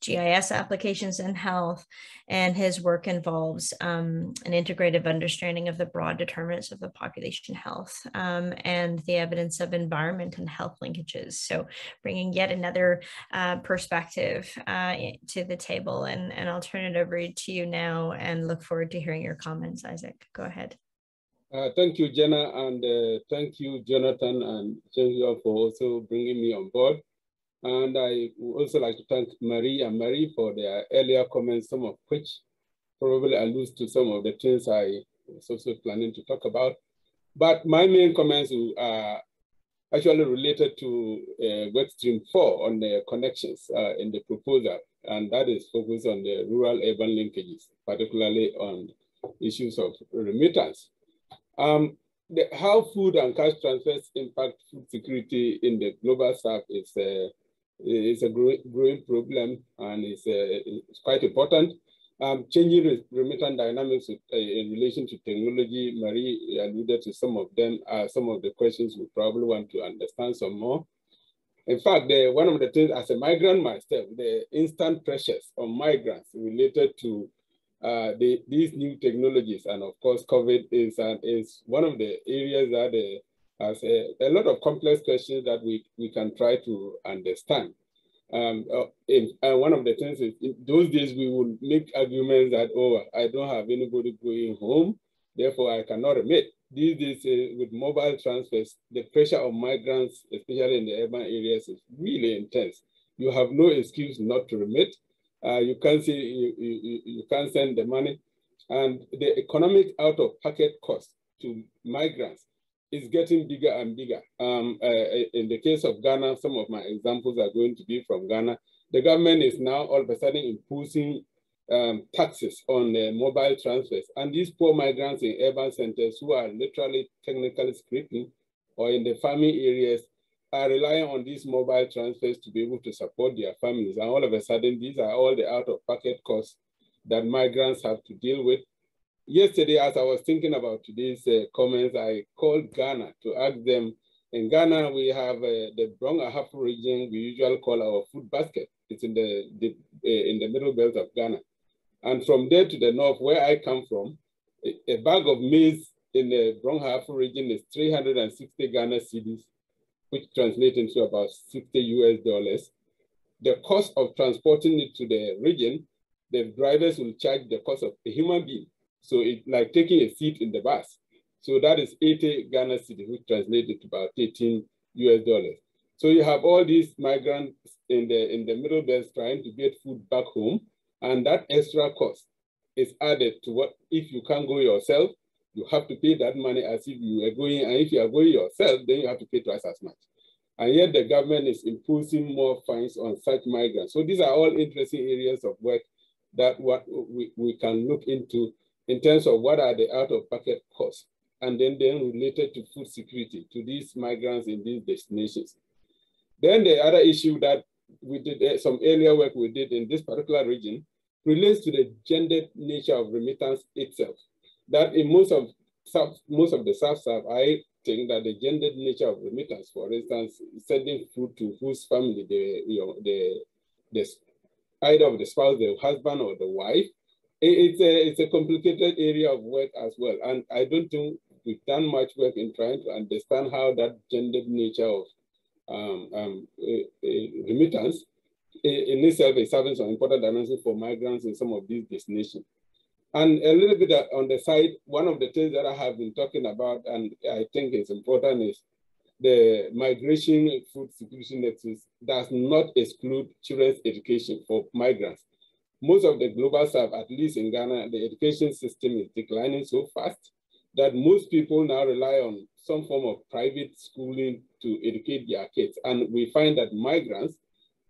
GIS applications and health, and his work involves um, an integrative understanding of the broad determinants of the population health um, and the evidence of environment and health linkages. So bringing yet another uh, perspective uh, to the table, and, and I'll turn it over to you now and look forward to hearing your comments, Isaac. Go ahead. Uh, thank you, Jenna, and uh, thank you, Jonathan, and thank you for also bringing me on board. And I would also like to thank Marie and Mary for their earlier comments, some of which probably alludes to some of the things I was also planning to talk about. But my main comments are actually related to uh, work stream four on the connections uh, in the proposal, and that is focused on the rural-urban linkages, particularly on issues of remittance. Um, the, how food and cash transfers impact food security in the global south is uh, is a growing, problem and it's, uh, it's quite important. Um, changing remittance dynamics with, uh, in relation to technology, Marie alluded to some of them, uh, some of the questions we probably want to understand some more. In fact, the, one of the things as a migrant myself, the instant pressures on migrants related to uh, the, these new technologies, and of course, COVID is, uh, is one of the areas that the as a, a, lot of complex questions that we, we can try to understand. Um, uh, in, and one of the things is in those days we would make arguments that, oh, I don't have anybody going home, therefore I cannot remit. These days uh, with mobile transfers, the pressure of migrants, especially in the urban areas, is really intense. You have no excuse not to remit. Uh, you can't say you, you, you can't send the money. And the economic out-of-pocket cost to migrants is getting bigger and bigger. Um, uh, in the case of Ghana, some of my examples are going to be from Ghana. The government is now all of a sudden imposing um, taxes on uh, mobile transfers. And these poor migrants in urban centers who are literally, technically speaking, or in the farming areas, are relying on these mobile transfers to be able to support their families. And all of a sudden, these are all the out-of-pocket costs that migrants have to deal with yesterday, as I was thinking about today's uh, comments, I called Ghana to ask them. In Ghana, we have uh, the Brong Ahafo region we usually call our food basket. It's in the, the uh, in the middle belt of Ghana. And from there to the north, where I come from, a, a bag of maize in the Brong Ahafo region is 360 Ghana cedis, which translates into about 60 US dollars. The cost of transporting it to the region, the drivers will charge the cost of a human being so it's like taking a seat in the bus. So that is 80 Ghana cedis, which translated to about 18 US dollars. So you have all these migrants in the in the middle belt trying to get food back home, and that extra cost is added to what if you can't go yourself, you have to pay that money as if you were going, and if you are going yourself, then you have to pay twice as much. And yet the government is imposing more fines on such migrants. So these are all interesting areas of work that what we, we can look into in terms of what are the out-of-pocket costs, and then, then related to food security to these migrants in these destinations. Then the other issue that we did, uh, some earlier work we did in this particular region relates to the gendered nature of remittance itself. That in most of most of the South, I think that the gendered nature of remittance, for instance, sending food to whose family the you know the the either of the spouse, the husband or the wife, it's a it's a complicated area of work as well, and I don't think we've done much work in trying to understand how that gendered nature of um, um, remittance in itself is serving some important dimension for migrants in some of these destinations. And a little bit on the side, one of the things that I have been talking about, and I think is important, is the migration food security nexus does not exclude children's education for migrants most of the global south, at least in Ghana, the education system is declining so fast that most people now rely on some form of private schooling to educate their kids. And we find that migrants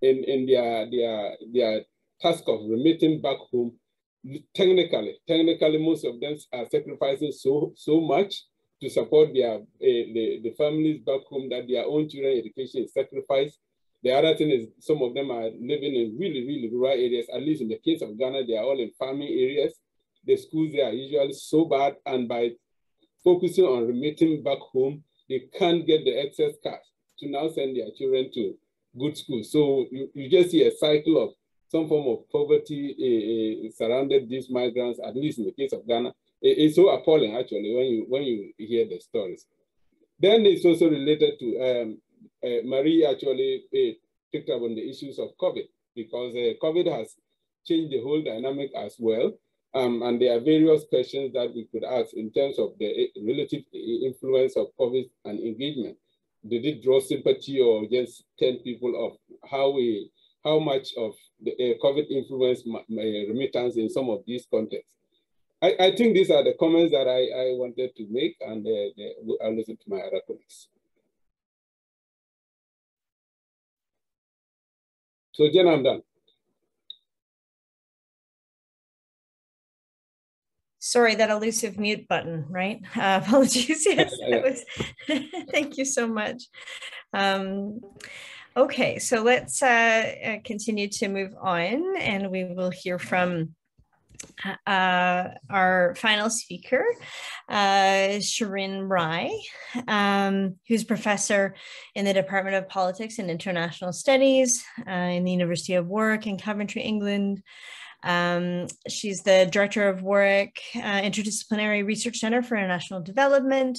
in, in their, their, their task of remitting back home, technically, technically, most of them are sacrificing so, so much to support their uh, the, the families back home that their own children education is sacrificed. The other thing is some of them are living in really, really rural areas. At least in the case of Ghana, they are all in farming areas. The schools there are usually so bad, and by focusing on remitting back home, they can't get the excess cash to now send their children to good schools. So you, you just see a cycle of some form of poverty uh, uh, surrounded these migrants, at least in the case of Ghana. It, it's so appalling actually when you when you hear the stories. Then it's also related to um, Marie actually picked up on the issues of COVID because COVID has changed the whole dynamic as well. Um, and there are various questions that we could ask in terms of the relative influence of COVID and engagement. Did it draw sympathy or just turn people off? How we, how much of the uh, COVID influence remittance in some of these contexts? I, I, think these are the comments that I, I wanted to make, and uh, the, I'll listen to my other colleagues. So, Jen, I'm done. Sorry, that elusive mute button, right? <laughs> Uh, apologies. Yes, <laughs> was, <laughs> thank you so much. Um, okay, so let's uh, uh, continue to move on and we will hear from uh, our final speaker, uh, Shirin Rai, um, who's professor in the Department of Politics and International Studies uh, in the University of Warwick in Coventry, England. Um, she's the director of Warwick uh, Interdisciplinary Research Center for International Development.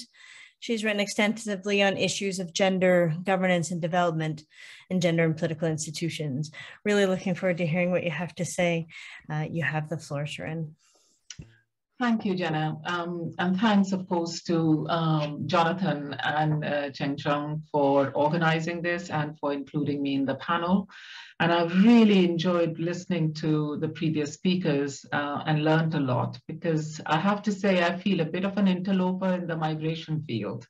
She's written extensively on issues of gender governance and development and gender and political institutions. Really looking forward to hearing what you have to say. Uh, you have the floor, Shirin. Thank you, Jenna. Um, and thanks, of course, to um, Jonathan and uh, Zhenzhong for organizing this and for including me in the panel. And I've really enjoyed listening to the previous speakers uh, and learned a lot because I have to say I feel a bit of an interloper in the migration field.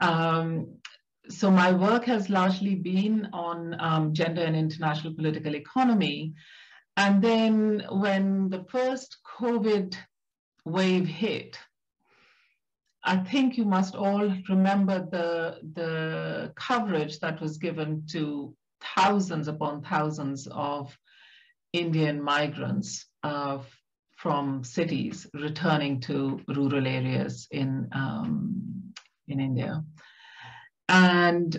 Um, so my work has largely been on um, gender and international political economy. And then when the first COVID wave hit, I think you must all remember the, the coverage that was given to thousands upon thousands of Indian migrants uh, from cities returning to rural areas in, um, in India. And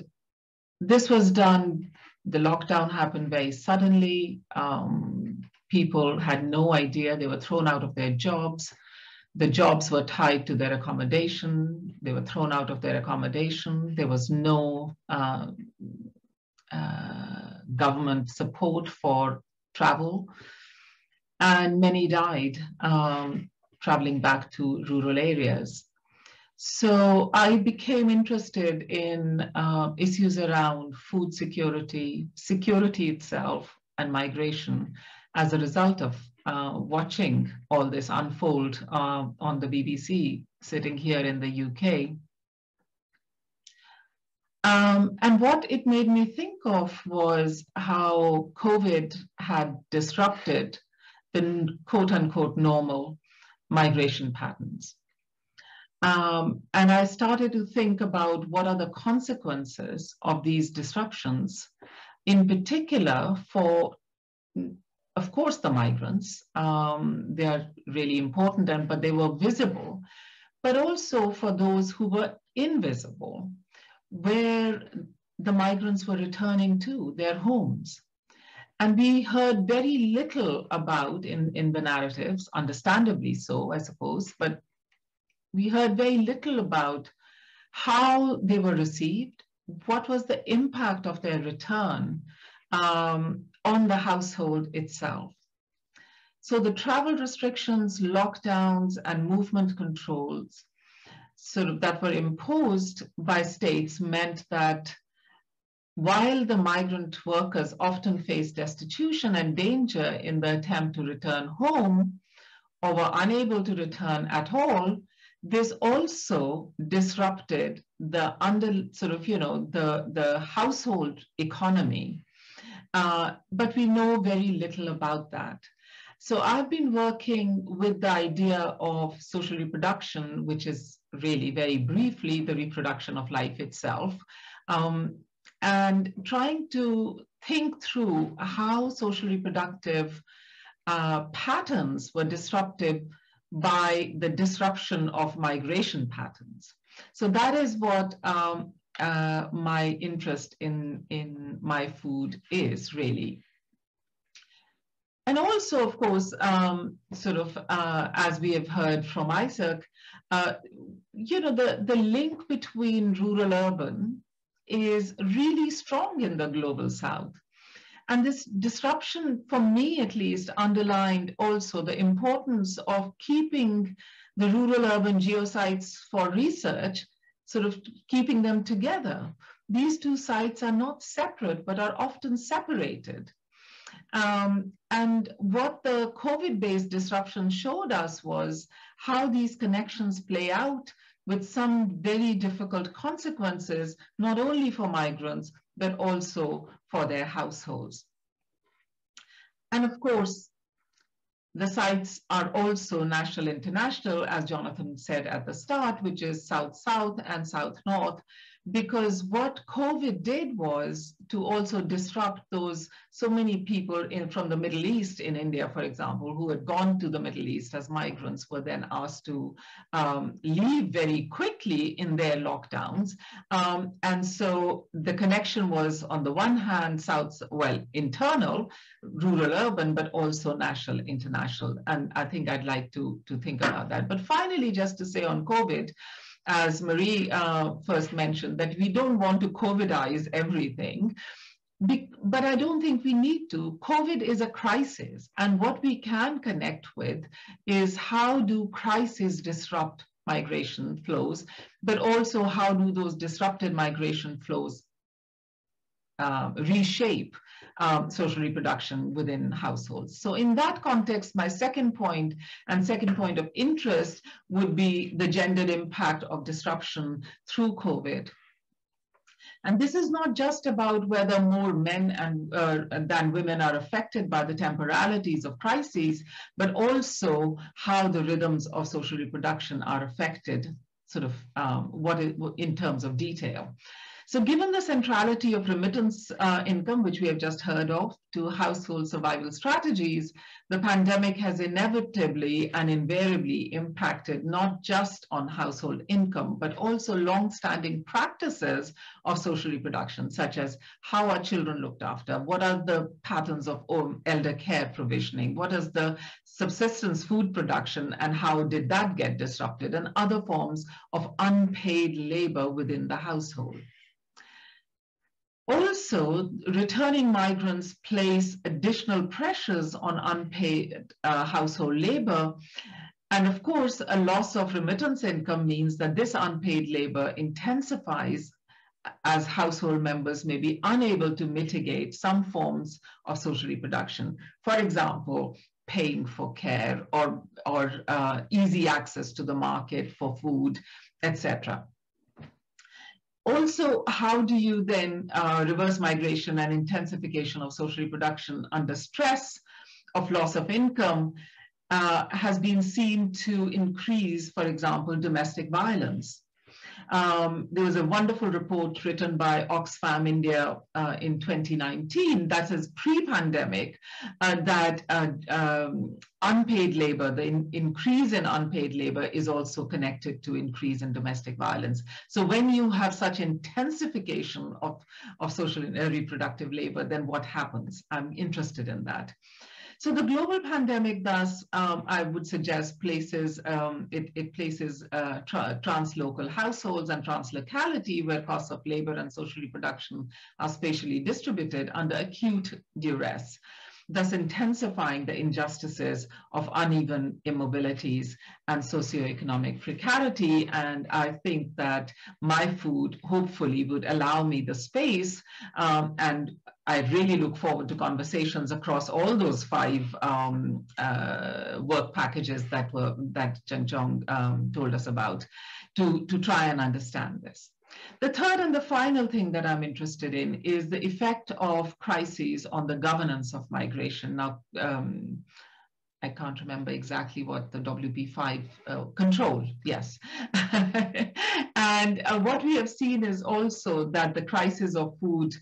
this was done, the lockdown happened very suddenly. Um, people had no idea, they were thrown out of their jobs. The jobs were tied to their accommodation. They were thrown out of their accommodation. There was no uh, uh, government support for travel. And many died um, traveling back to rural areas. So I became interested in uh, issues around food security, security itself, and migration as a result of uh, watching all this unfold uh, on the BBC, sitting here in the UK. Um, and what it made me think of was how COVID had disrupted the quote unquote normal migration patterns. Um, and I started to think about what are the consequences of these disruptions, in particular for, of course, the migrants. Um, they are really important, and, but they were visible, but also for those who were invisible where the migrants were returning to, their homes. And we heard very little about in, in the narratives, understandably so, I suppose, but we heard very little about how they were received, what was the impact of their return um, on the household itself. So the travel restrictions, lockdowns, and movement controls sort of that were imposed by states meant that while the migrant workers often faced destitution and danger in the attempt to return home or were unable to return at all, this also disrupted the under sort of, you know, the, the household economy. Uh, but we know very little about that. So I've been working with the idea of social reproduction, which is really very briefly the reproduction of life itself, um, and trying to think through how social reproductive uh, patterns were disrupted by the disruption of migration patterns. So that is what um, uh, my interest in, in MiFOOD is really. And also, of course, um, sort of uh, as we have heard from Isaac, uh, you know, the, the link between rural urban is really strong in the global south. And this disruption, for me at least, underlined also the importance of keeping the rural urban geosites for research, sort of keeping them together. These two sites are not separate, but are often separated. Um, and what the COVID-based disruption showed us was how these connections play out with some very difficult consequences, not only for migrants, but also for their households. And of course, the sites are also national international, as Jonathan said at the start, which is South-South and South-North, because what COVID did was to also disrupt those so many people in, from the Middle East in India, for example, who had gone to the Middle East as migrants were then asked to um, leave very quickly in their lockdowns. Um, and so the connection was on the one hand, South, well, internal, rural, urban, but also national, international. And I think I'd like to, to think about that. But finally, just to say on COVID, as Marie uh, first mentioned, that we don't want to COVIDize everything. Be but I don't think we need to. COVID is a crisis. And what we can connect with is how do crises disrupt migration flows, but also how do those disrupted migration flows uh, reshape um, social reproduction within households. So in that context, my second point and second point of interest would be the gendered impact of disruption through COVID. And this is not just about whether more men and, uh, than women are affected by the temporalities of crises, but also how the rhythms of social reproduction are affected, sort of um, what it, in terms of detail. So given the centrality of remittance uh, income, which we have just heard of, to household survival strategies, the pandemic has inevitably and invariably impacted not just on household income, but also long-standing practices of social reproduction, such as how are children looked after? What are the patterns of elder care provisioning? What is the subsistence food production and how did that get disrupted? And other forms of unpaid labor within the household. Also, returning migrants place additional pressures on unpaid uh, household labor. And of course, a loss of remittance income means that this unpaid labor intensifies as household members may be unable to mitigate some forms of social reproduction. For example, paying for care or, or uh, easy access to the market for food, etc also, how do you then uh, reverse migration and intensification of social reproduction under stress of loss of income uh, has been seen to increase, for example, domestic violence. Um, there was a wonderful report written by Oxfam India uh, in 2019 that says pre-pandemic uh, that uh, um, unpaid labor, the in increase in unpaid labor is also connected to increase in domestic violence. So when you have such intensification of, of social and reproductive labor, then what happens? I'm interested in that. So the global pandemic thus, um, I would suggest, places, um, it, it, places uh, tra translocal households and translocality where costs of labor and social reproduction are spatially distributed under acute duress thus intensifying the injustices of uneven immobilities and socioeconomic precarity. And I think that MiFOOD hopefully would allow me the space um, and I really look forward to conversations across all those five um, uh, work packages that were that Chong um, told us about to, to try and understand this. The third and the final thing that I'm interested in is the effect of crises on the governance of migration. Now, um, I can't remember exactly what the WP5 uh, control, yes. <laughs> and uh, what we have seen is also that the crisis of food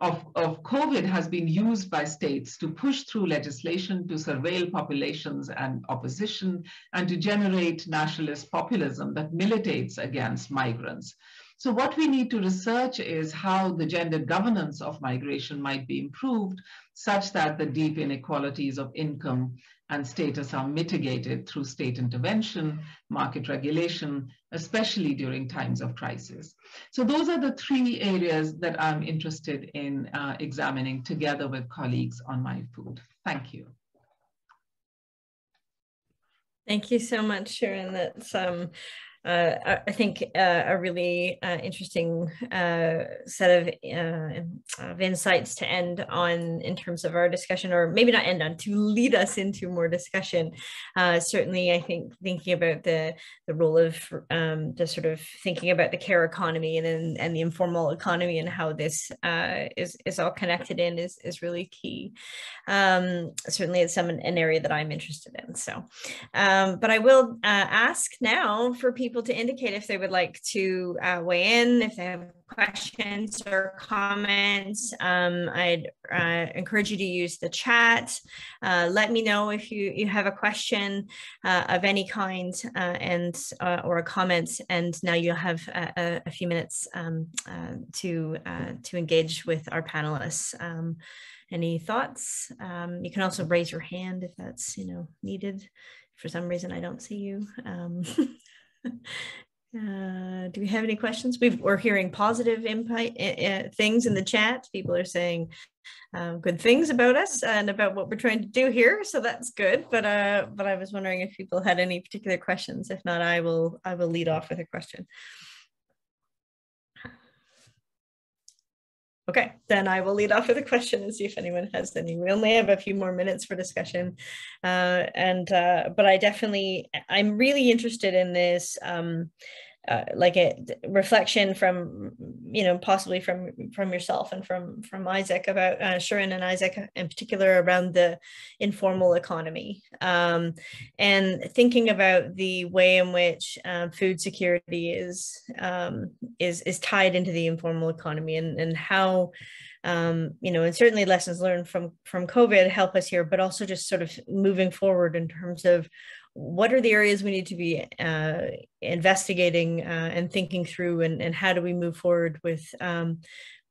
of, of COVID has been used by states to push through legislation to surveil populations and opposition and to generate nationalist populism that militates against migrants. So what we need to research is how the gender governance of migration might be improved such that the deep inequalities of income and status are mitigated through state intervention, market regulation, especially during times of crisis. So those are the three areas that I'm interested in uh, examining together with colleagues on my food. Thank you. Thank you so much, Sharon. That's um, uh, I think uh, a really uh, interesting uh, set of, uh, of, insights to end on in terms of our discussion, or maybe not end on, to lead us into more discussion. Uh, certainly, I think thinking about the the role of um, just sort of thinking about the care economy and and, and the informal economy and how this is is all connected in is is really key. Um, certainly, it's some an area that I'm interested in. So, um, but I will ask now for people people to indicate if they would like to uh, weigh in, if they have questions or comments. Um, I'd uh, encourage you to use the chat. Uh, let me know if you, you have a question uh, of any kind uh, and uh, or a comment. And now you'll have a, a few minutes um, to, to engage with our panelists. Um, any thoughts? Um, you can also raise your hand if that's you know needed. For some reason, I don't see you. Um, <laughs> Uh, do we have any questions? we are hearing positive uh, things in the chat. People are saying um, good things about us and about what we're trying to do here, so that's good. But uh, but I was wondering if people had any particular questions. If not, I will I will lead off with a question. Okay, then I will lead off with a question and see if anyone has any. We only have a few more minutes for discussion, uh, and uh, but I definitely I'm really interested in this um, uh, like a reflection from you know possibly from from yourself and from from Isaac about uh, Sharon and Isaac in particular around the informal economy. Um, and thinking about the way in which uh, food security is um, is is tied into the informal economy and and how um, you know, and certainly lessons learned from from COVID help us here, but also just sort of moving forward in terms of what are the areas we need to be uh, investigating uh, and thinking through and, and how do we move forward with um,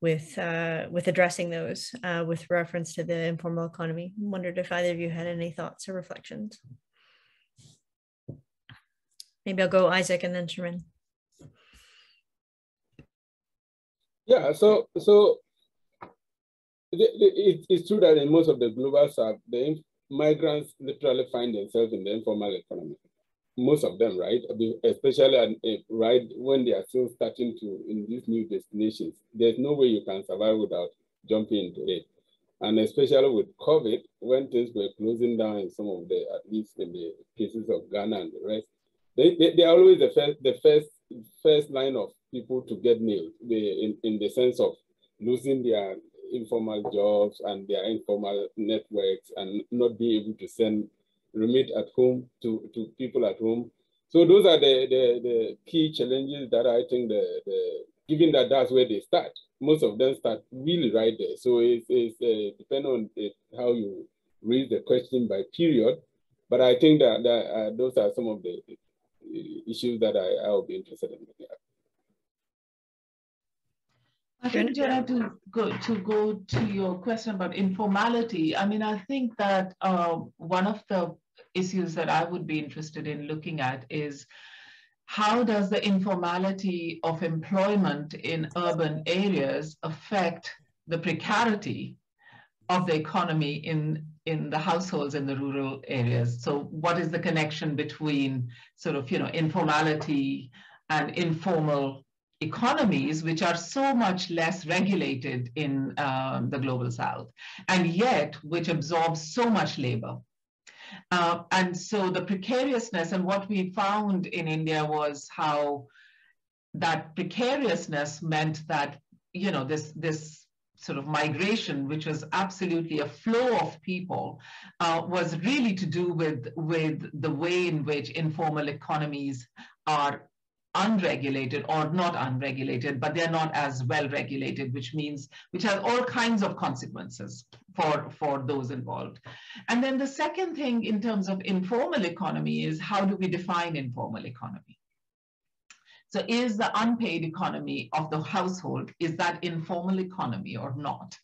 with uh, with addressing those uh, with reference to the informal economy. I wondered if either of you had any thoughts or reflections. Maybe I'll go Isaac and then Sharon. Yeah, so so it, it's true that in most of the global south, the migrants literally find themselves in the informal economy. Most of them, right? Especially eh, right when they are still starting to in these new destinations. There's no way you can survive without jumping into it. And especially with COVID, when things were closing down in some of the, at least in the cases of Ghana and the rest, they, they, they are always the first, the first, first line of people to get nailed they, in, in the sense of losing their informal jobs and their informal networks and not be able to send remit at home to, to people at home. So those are the, the, the key challenges that I think the, the given that that's where they start, most of them start really right there. So it's, it's uh, depend on it, how you raise the question by period. But I think that, that uh, those are some of the issues that I, I will be interested in at. I think, Jenna, to go to go to your question about informality. I mean, I think that uh, one of the issues that I would be interested in looking at is how does the informality of employment in urban areas affect the precarity of the economy in in the households in the rural areas so what is the connection between sort of you know informality and informal economies which are so much less regulated in um, the global south and yet which absorb so much labor. Uh, and so the precariousness and what we found in india was how that precariousness meant that you know this this sort of migration, which was absolutely a flow of people, uh, was really to do with, with the way in which informal economies are unregulated or not unregulated, but they're not as well regulated, which means, which has all kinds of consequences for, for those involved. And then the second thing in terms of informal economy is how do we define informal economy? So is the unpaid economy of the household, is that informal economy or not?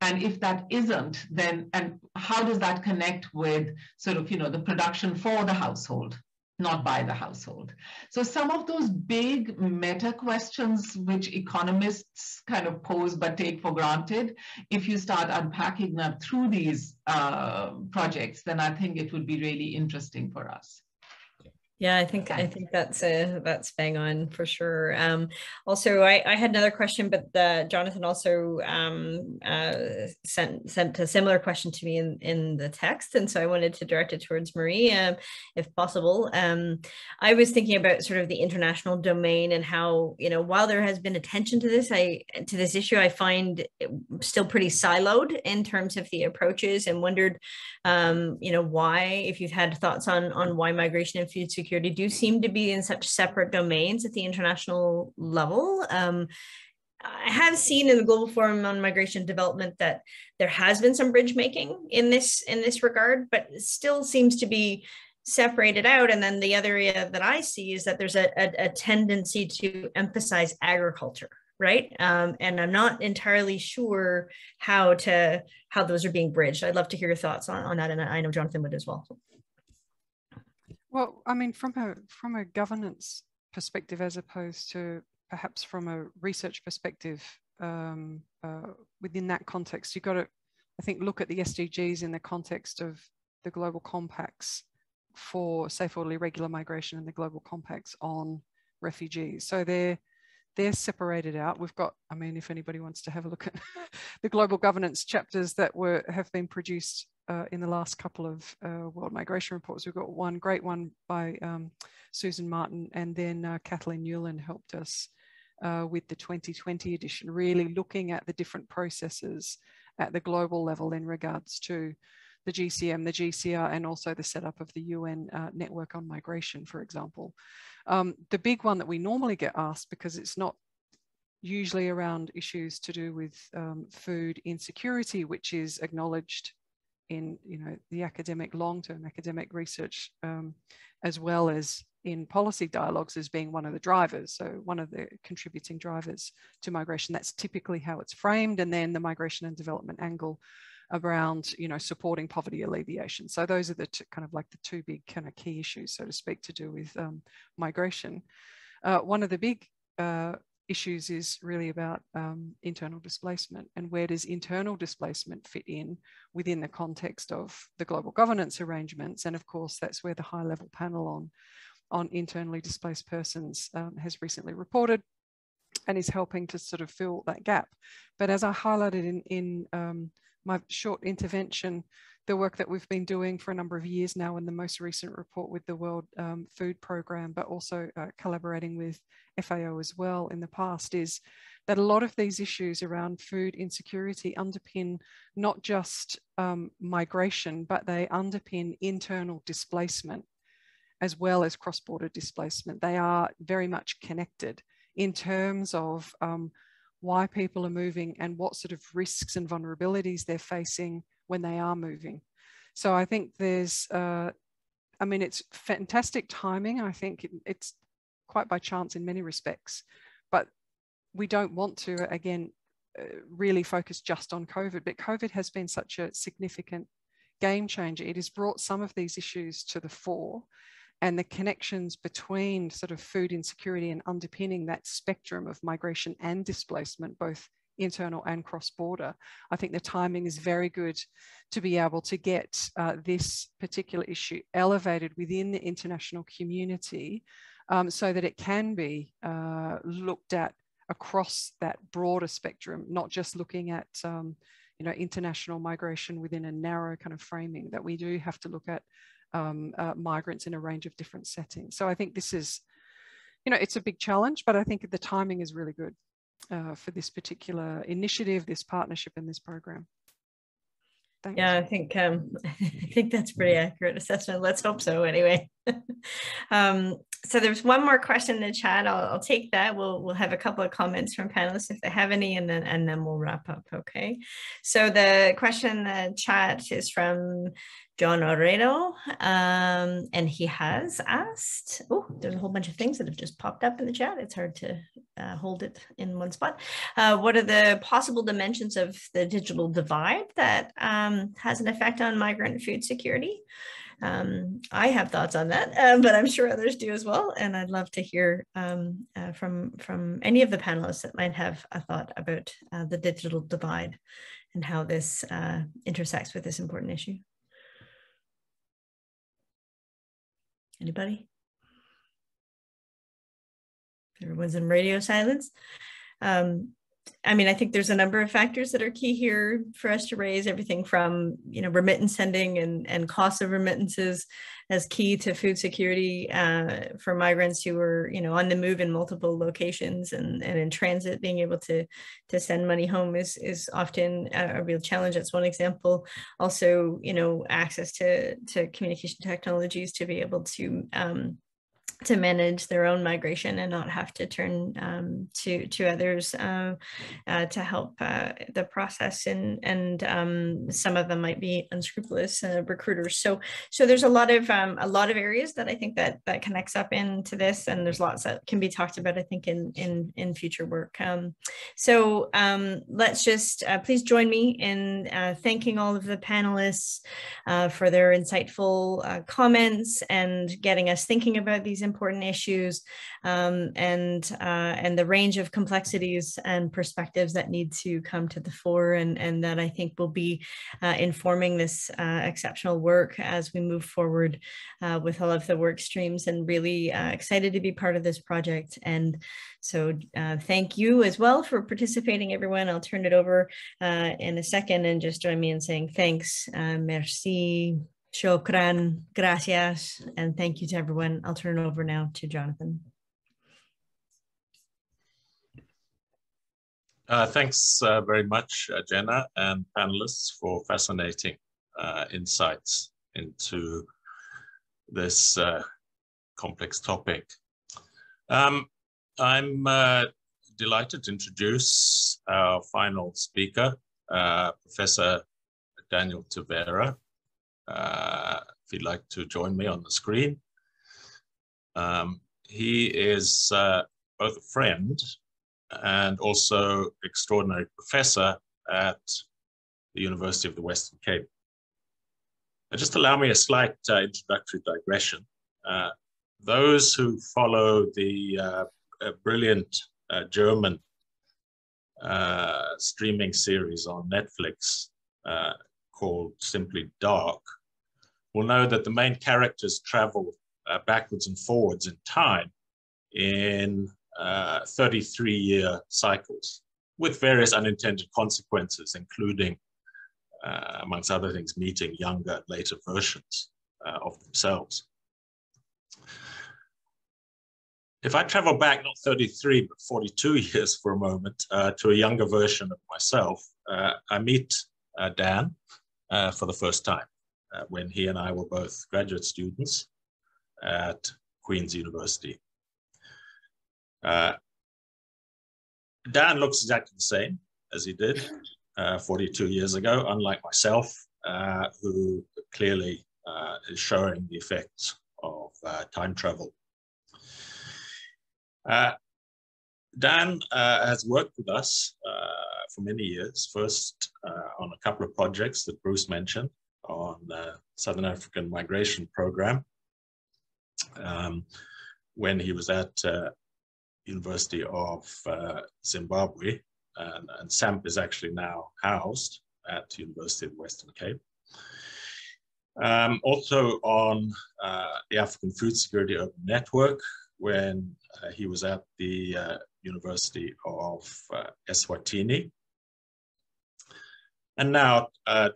And if that isn't, then, and how does that connect with sort of, you know, the production for the household? Not by the household. So some of those big meta questions which economists kind of pose but take for granted, if you start unpacking them through these uh, projects, then I think it would be really interesting for us. Yeah, I think I think that's a that's bang on for sure. Um, also, I, I had another question, but the, Jonathan also um, uh, sent sent a similar question to me in, in the text, and so I wanted to direct it towards Marie, um, if possible. Um, I was thinking about sort of the international domain and how you know while there has been attention to this, I to this issue, I find still pretty siloed in terms of the approaches, and wondered, um, you know, why if you've had thoughts on on why migration and food security security do seem to be in such separate domains at the international level. Um, I have seen in the Global Forum on Migration Development that there has been some bridge making in this in this regard, but still seems to be separated out. And then the other area that I see is that there's a, a, a tendency to emphasize agriculture, right? Um, and I'm not entirely sure how to how those are being bridged. I'd love to hear your thoughts on, on that, and I know Jonathan would as well. Well, I mean, from a from a governance perspective, as opposed to perhaps from a research perspective, um, uh, within that context, you've got to, I think, look at the SDGs in the context of the global compacts for safe, orderly, regular migration and the global compacts on refugees. So they're they're separated out. We've got, I mean, if anybody wants to have a look at <laughs> the global governance chapters that were have been produced uh, in the last couple of uh, World Migration reports. We've got one great one by um, Susan Martin, and then uh, Kathleen Newland helped us uh, with the 2020 edition, really looking at the different processes at the global level in regards to the GCM, the GCR, and also the setup of the UN uh, network on migration, for example. Um, the big one that we normally get asked, because it's not usually around issues to do with um, food insecurity, which is acknowledged in you know the academic long-term academic research um, as well as in policy dialogues as being one of the drivers. So one of the contributing drivers to migration that's typically how it's framed and then the migration and development angle around you know supporting poverty alleviation. So those are the two, kind of like the two big kind of key issues so to speak to do with um, migration. Uh, one of the big uh, issues is really about um, internal displacement and where does internal displacement fit in within the context of the global governance arrangements? And of course that's where the high level panel on on internally displaced persons um, has recently reported and is helping to sort of fill that gap. But as i highlighted in in um, my short intervention the work that we've been doing for a number of years now in the most recent report with the World um, Food Programme, but also uh, collaborating with FAO as well in the past, is that a lot of these issues around food insecurity underpin not just um, migration, but they underpin internal displacement as well as cross-border displacement. They are very much connected in terms of um, why people are moving and what sort of risks and vulnerabilities they're facing when they are moving. So I think there's, uh, I mean, it's fantastic timing. I think it, it's quite by chance in many respects, but we don't want to, again, uh, really focus just on COVID, but COVID has been such a significant game changer. It has brought some of these issues to the fore and the connections between sort of food insecurity and underpinning that spectrum of migration and displacement, both internal and cross-border. I think the timing is very good to be able to get uh, this particular issue elevated within the international community um, so that it can be uh, looked at across that broader spectrum, not just looking at um, you know, international migration within a narrow kind of framing, that we do have to look at um, uh, migrants in a range of different settings. So I think this is, you know, it's a big challenge, but I think the timing is really good uh, for this particular initiative, this partnership and this program. Thanks. Yeah, I think um, <laughs> I think that's pretty accurate assessment. Let's hope so. Anyway, <laughs> um, so there's one more question in the chat. I'll, I'll, take that. We'll we'll have a couple of comments from panelists if they have any, and then and then we'll wrap up. Okay. So the question in the chat is from John Oredo, um, and he has asked, oh, there's a whole bunch of things that have just popped up in the chat. It's hard to uh, hold it in one spot. Uh, what are the possible dimensions of the digital divide that um, has an effect on migrant food security? Um, I have thoughts on that, uh, but I'm sure others do as well. And I'd love to hear um, uh, from, from any of the panelists that might have a thought about uh, the digital divide and how this uh, intersects with this important issue. Anybody? Everyone's in radio silence. Um, I mean, I think there's a number of factors that are key here for us to raise everything from, you know, remittance sending and, and cost of remittances as key to food security uh, for migrants who are, you know, on the move in multiple locations and, and in transit, being able to, to send money home is, is often a, a real challenge. That's one example. Also, you know, access to, to communication technologies to be able to um, to manage their own migration and not have to turn um, to to others uh, uh, to help uh, the process. And and um, some of them might be unscrupulous uh, recruiters. So so there's a lot of um, a lot of areas that I think that that connects up into this. And there's lots that can be talked about I think in in in future work. Um, so um, let's just uh, please join me in uh, thanking all of the panelists for their insightful comments and getting us thinking about these important issues um, and uh, and the range of complexities and perspectives that need to come to the fore and, and that I think will be uh, informing this uh, exceptional work as we move forward uh, with all of the work streams and really uh, excited to be part of this project. And so uh, thank you as well for participating, everyone. I'll turn it over in a second and just join me in saying thanks. merci. Shukran, gracias, and thank you to everyone. I'll turn it over now to Jonathan. Uh, thanks uh, very much, uh, Jenna and panelists for fascinating uh, insights into this uh, complex topic. Um, I'm uh, delighted to introduce our final speaker, Professor Daniel Tevera, if you'd like to join me on the screen. Um, he is uh, both a friend and also extraordinary professor at the University of the Western Cape. Now, just allow me a slight uh, introductory digression. Uh, those who follow the uh, brilliant uh, German streaming series on Netflix called Simply Dark will know that the main characters travel uh, backwards and forwards in time in 33-year uh, cycles with various unintended consequences, including, uh, amongst other things, meeting younger, later versions uh, of themselves. If I travel back not 33, but 42 <laughs> years for a moment to a younger version of myself, I meet Dan for the first time uh, when he and I were both graduate students at Queen's University. Uh, Dan looks exactly the same as he did uh, 42 years ago, unlike myself, uh, who clearly uh, is showing the effects of uh, time travel. Dan has worked with us for many years, first on a couple of projects that Bruce mentioned, on the Southern African Migration Program um, when he was at uh, University of uh, Zimbabwe, and, and, SAMP is actually now housed at University of Western Cape. Um, also on uh, the African Food Security Open Network, when uh, he was at the uh, University of uh, Eswatini. And now uh,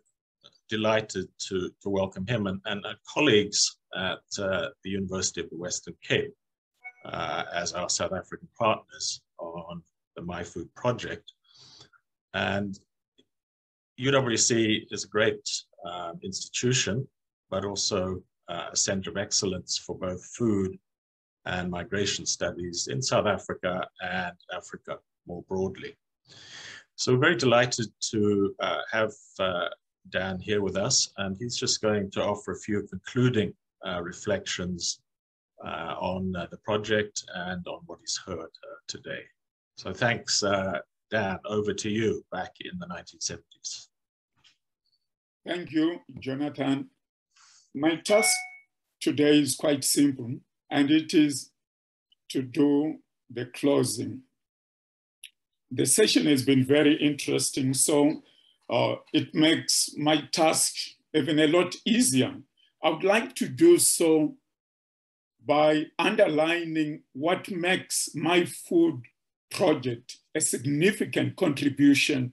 delighted to, to welcome him and, and colleagues at the University of the Western Cape as our South African partners on the MiFOOD project. And UWC is a great um, institution, but also uh, a center of excellence for both food and migration studies in South Africa and Africa more broadly. So we're very delighted to uh, have uh, Dan here with us, and he's just going to offer a few concluding uh, reflections uh, on uh, the project and on what he's heard today. So thanks, Dan, over to you back in the 1970s. Thank you, Jonathan. My task today is quite simple, and it is to do the closing. The session has been very interesting, so uh, it makes my task even a lot easier. I would like to do so by underlining what makes MiFOOD project a significant contribution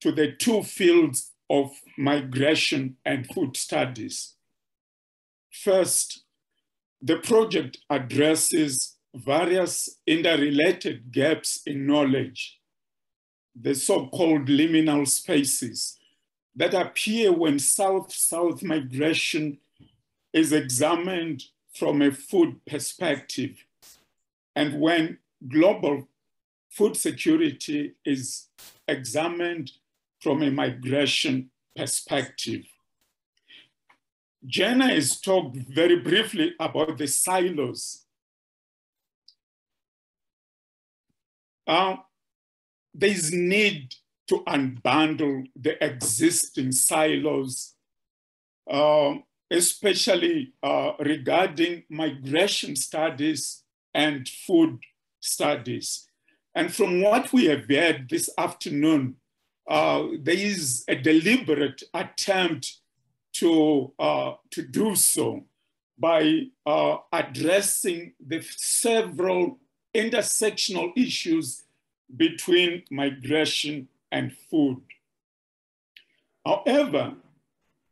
to the two fields of migration and food studies. First, the project addresses various interrelated gaps in knowledge, the so-called liminal spaces that appear when South-South migration is examined from a food perspective and when global food security is examined from a migration perspective. Jenna has talked very briefly about the silos. Uh, there is need to unbundle the existing silos, uh, especially uh, regarding migration studies and food studies. And from what we have heard this afternoon, uh, there is a deliberate attempt to, uh, to do so by uh, addressing the several intersectional issues between migration and food. However,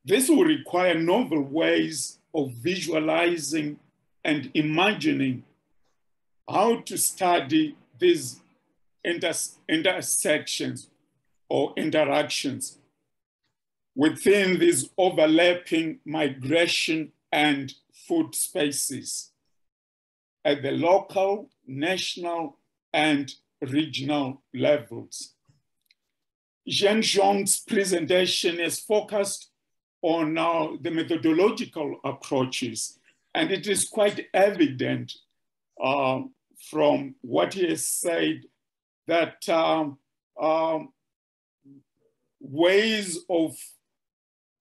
this will require novel ways of visualizing and imagining how to study these inter intersections or interactions within these overlapping migration and food spaces at the local, national, and regional levels. Zhenzhong's presentation is focused on uh, the methodological approaches, and it is quite evident uh, from what he has said that um, um, ways of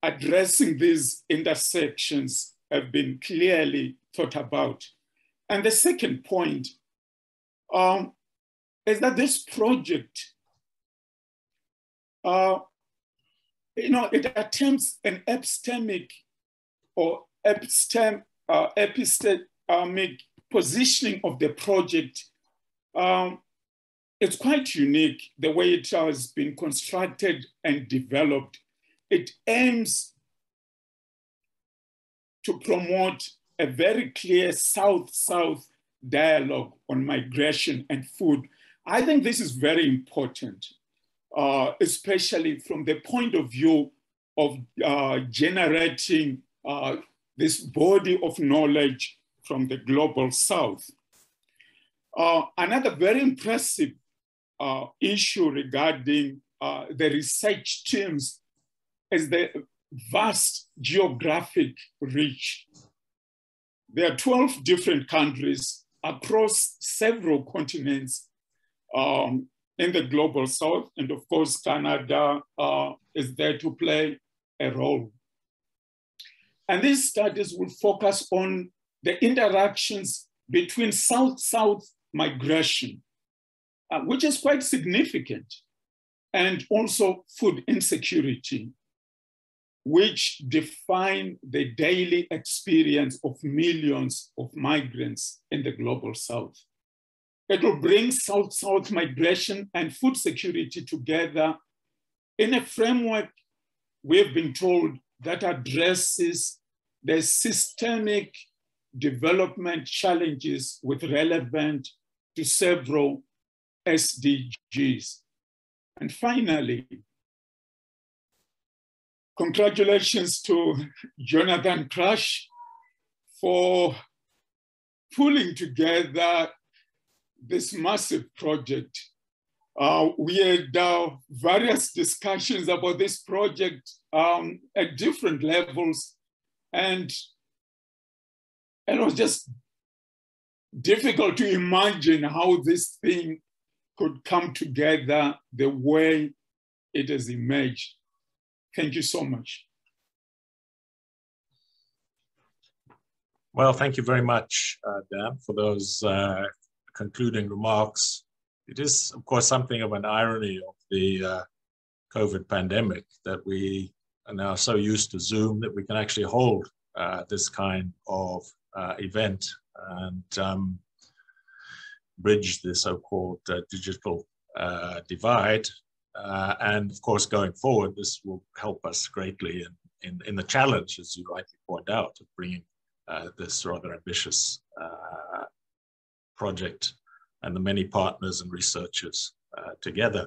addressing these intersections have been clearly thought about. And the second point um, is that this project, uh, you know, it attempts an epistemic or epistem, uh, epistemic positioning of the project um, it's quite unique the way it has been constructed and developed. It aims to promote a very clear South-South dialogue on migration and food. I think this is very important, uh, especially from the point of view of uh, generating uh, this body of knowledge from the global South. Uh, another very impressive uh, issue regarding uh, the research teams is the vast geographic reach. There are 12 different countries across several continents um, in the global south. And of course, Canada uh, is there to play a role. And these studies will focus on the interactions between South-South migration uh, which is quite significant, and also food insecurity. which define the daily experience of millions of migrants in the global south. It will bring South-South migration and food security together in a framework we've been told that addresses the systemic development challenges with relevant to several SDGs. And finally, congratulations to Jonathan Crush for pulling together this massive project. Uh, we had uh, various discussions about this project um, at different levels, and it was just difficult to imagine how this thing could come together the way it has emerged. Thank you so much. Well, thank you very much, uh, Dan, for those uh, concluding remarks. It is, of course, something of an irony of the uh, COVID pandemic that we are now so used to Zoom that we can actually hold uh, this kind of uh, event and um, bridge the so-called uh, digital uh, divide. Uh, and of course, going forward, this will help us greatly in, in, in the challenge, as you rightly point out, of bringing this rather ambitious project and the many partners and researchers uh, together.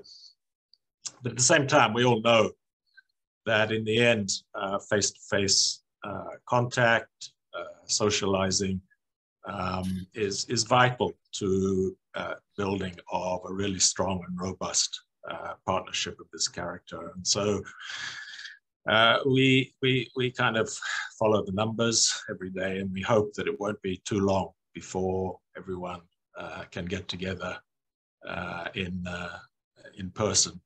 But at the same time, we all know that in the end, face-to-face -face, contact, socializing, um, is, is vital to uh, building of a really strong and robust uh, partnership of this character. And so uh, we, we, we kind of follow the numbers every day and we hope that it won't be too long before everyone uh, can get together uh, in, uh, in person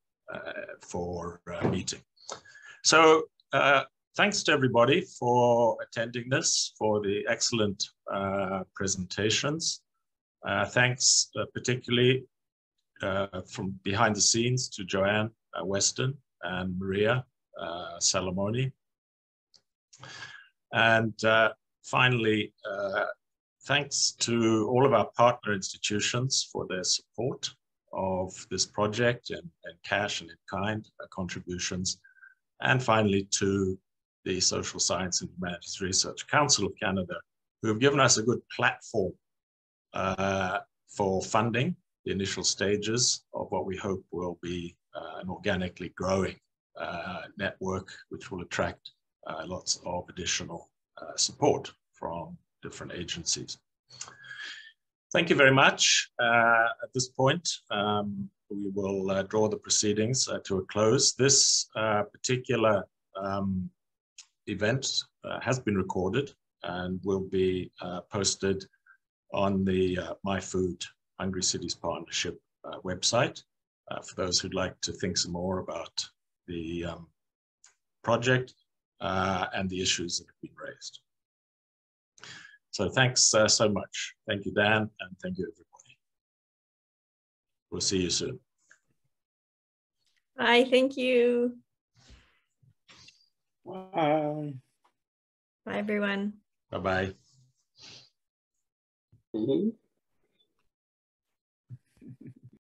for a meeting. So thanks to everybody for attending this, for the excellent uh, presentations. Uh, thanks uh, particularly uh, from behind the scenes to Joanne uh, Weston and Maria uh, Salamone. And finally, thanks to all of our partner institutions for their support of this project and, and cash and in kind contributions. And finally, to the Social Science and Humanities Research Council of Canada, who have given us a good platform uh, for funding the initial stages of what we hope will be uh, an organically growing uh, network, which will attract uh, lots of additional uh, support from different agencies. Thank you very much. Uh, at this point, um, we will draw the proceedings to a close. This particular um, event uh, has been recorded and will be uh, posted on the uh, MiFOOD Hungry Cities Partnership uh, website uh, for those who'd like to think some more about the um, project uh, and the issues that have been raised. So thanks so much. Thank you, Dan, and thank you, everybody. We'll see you soon. Bye, thank you. Bye. Bye, everyone. Bye bye. Mm -hmm.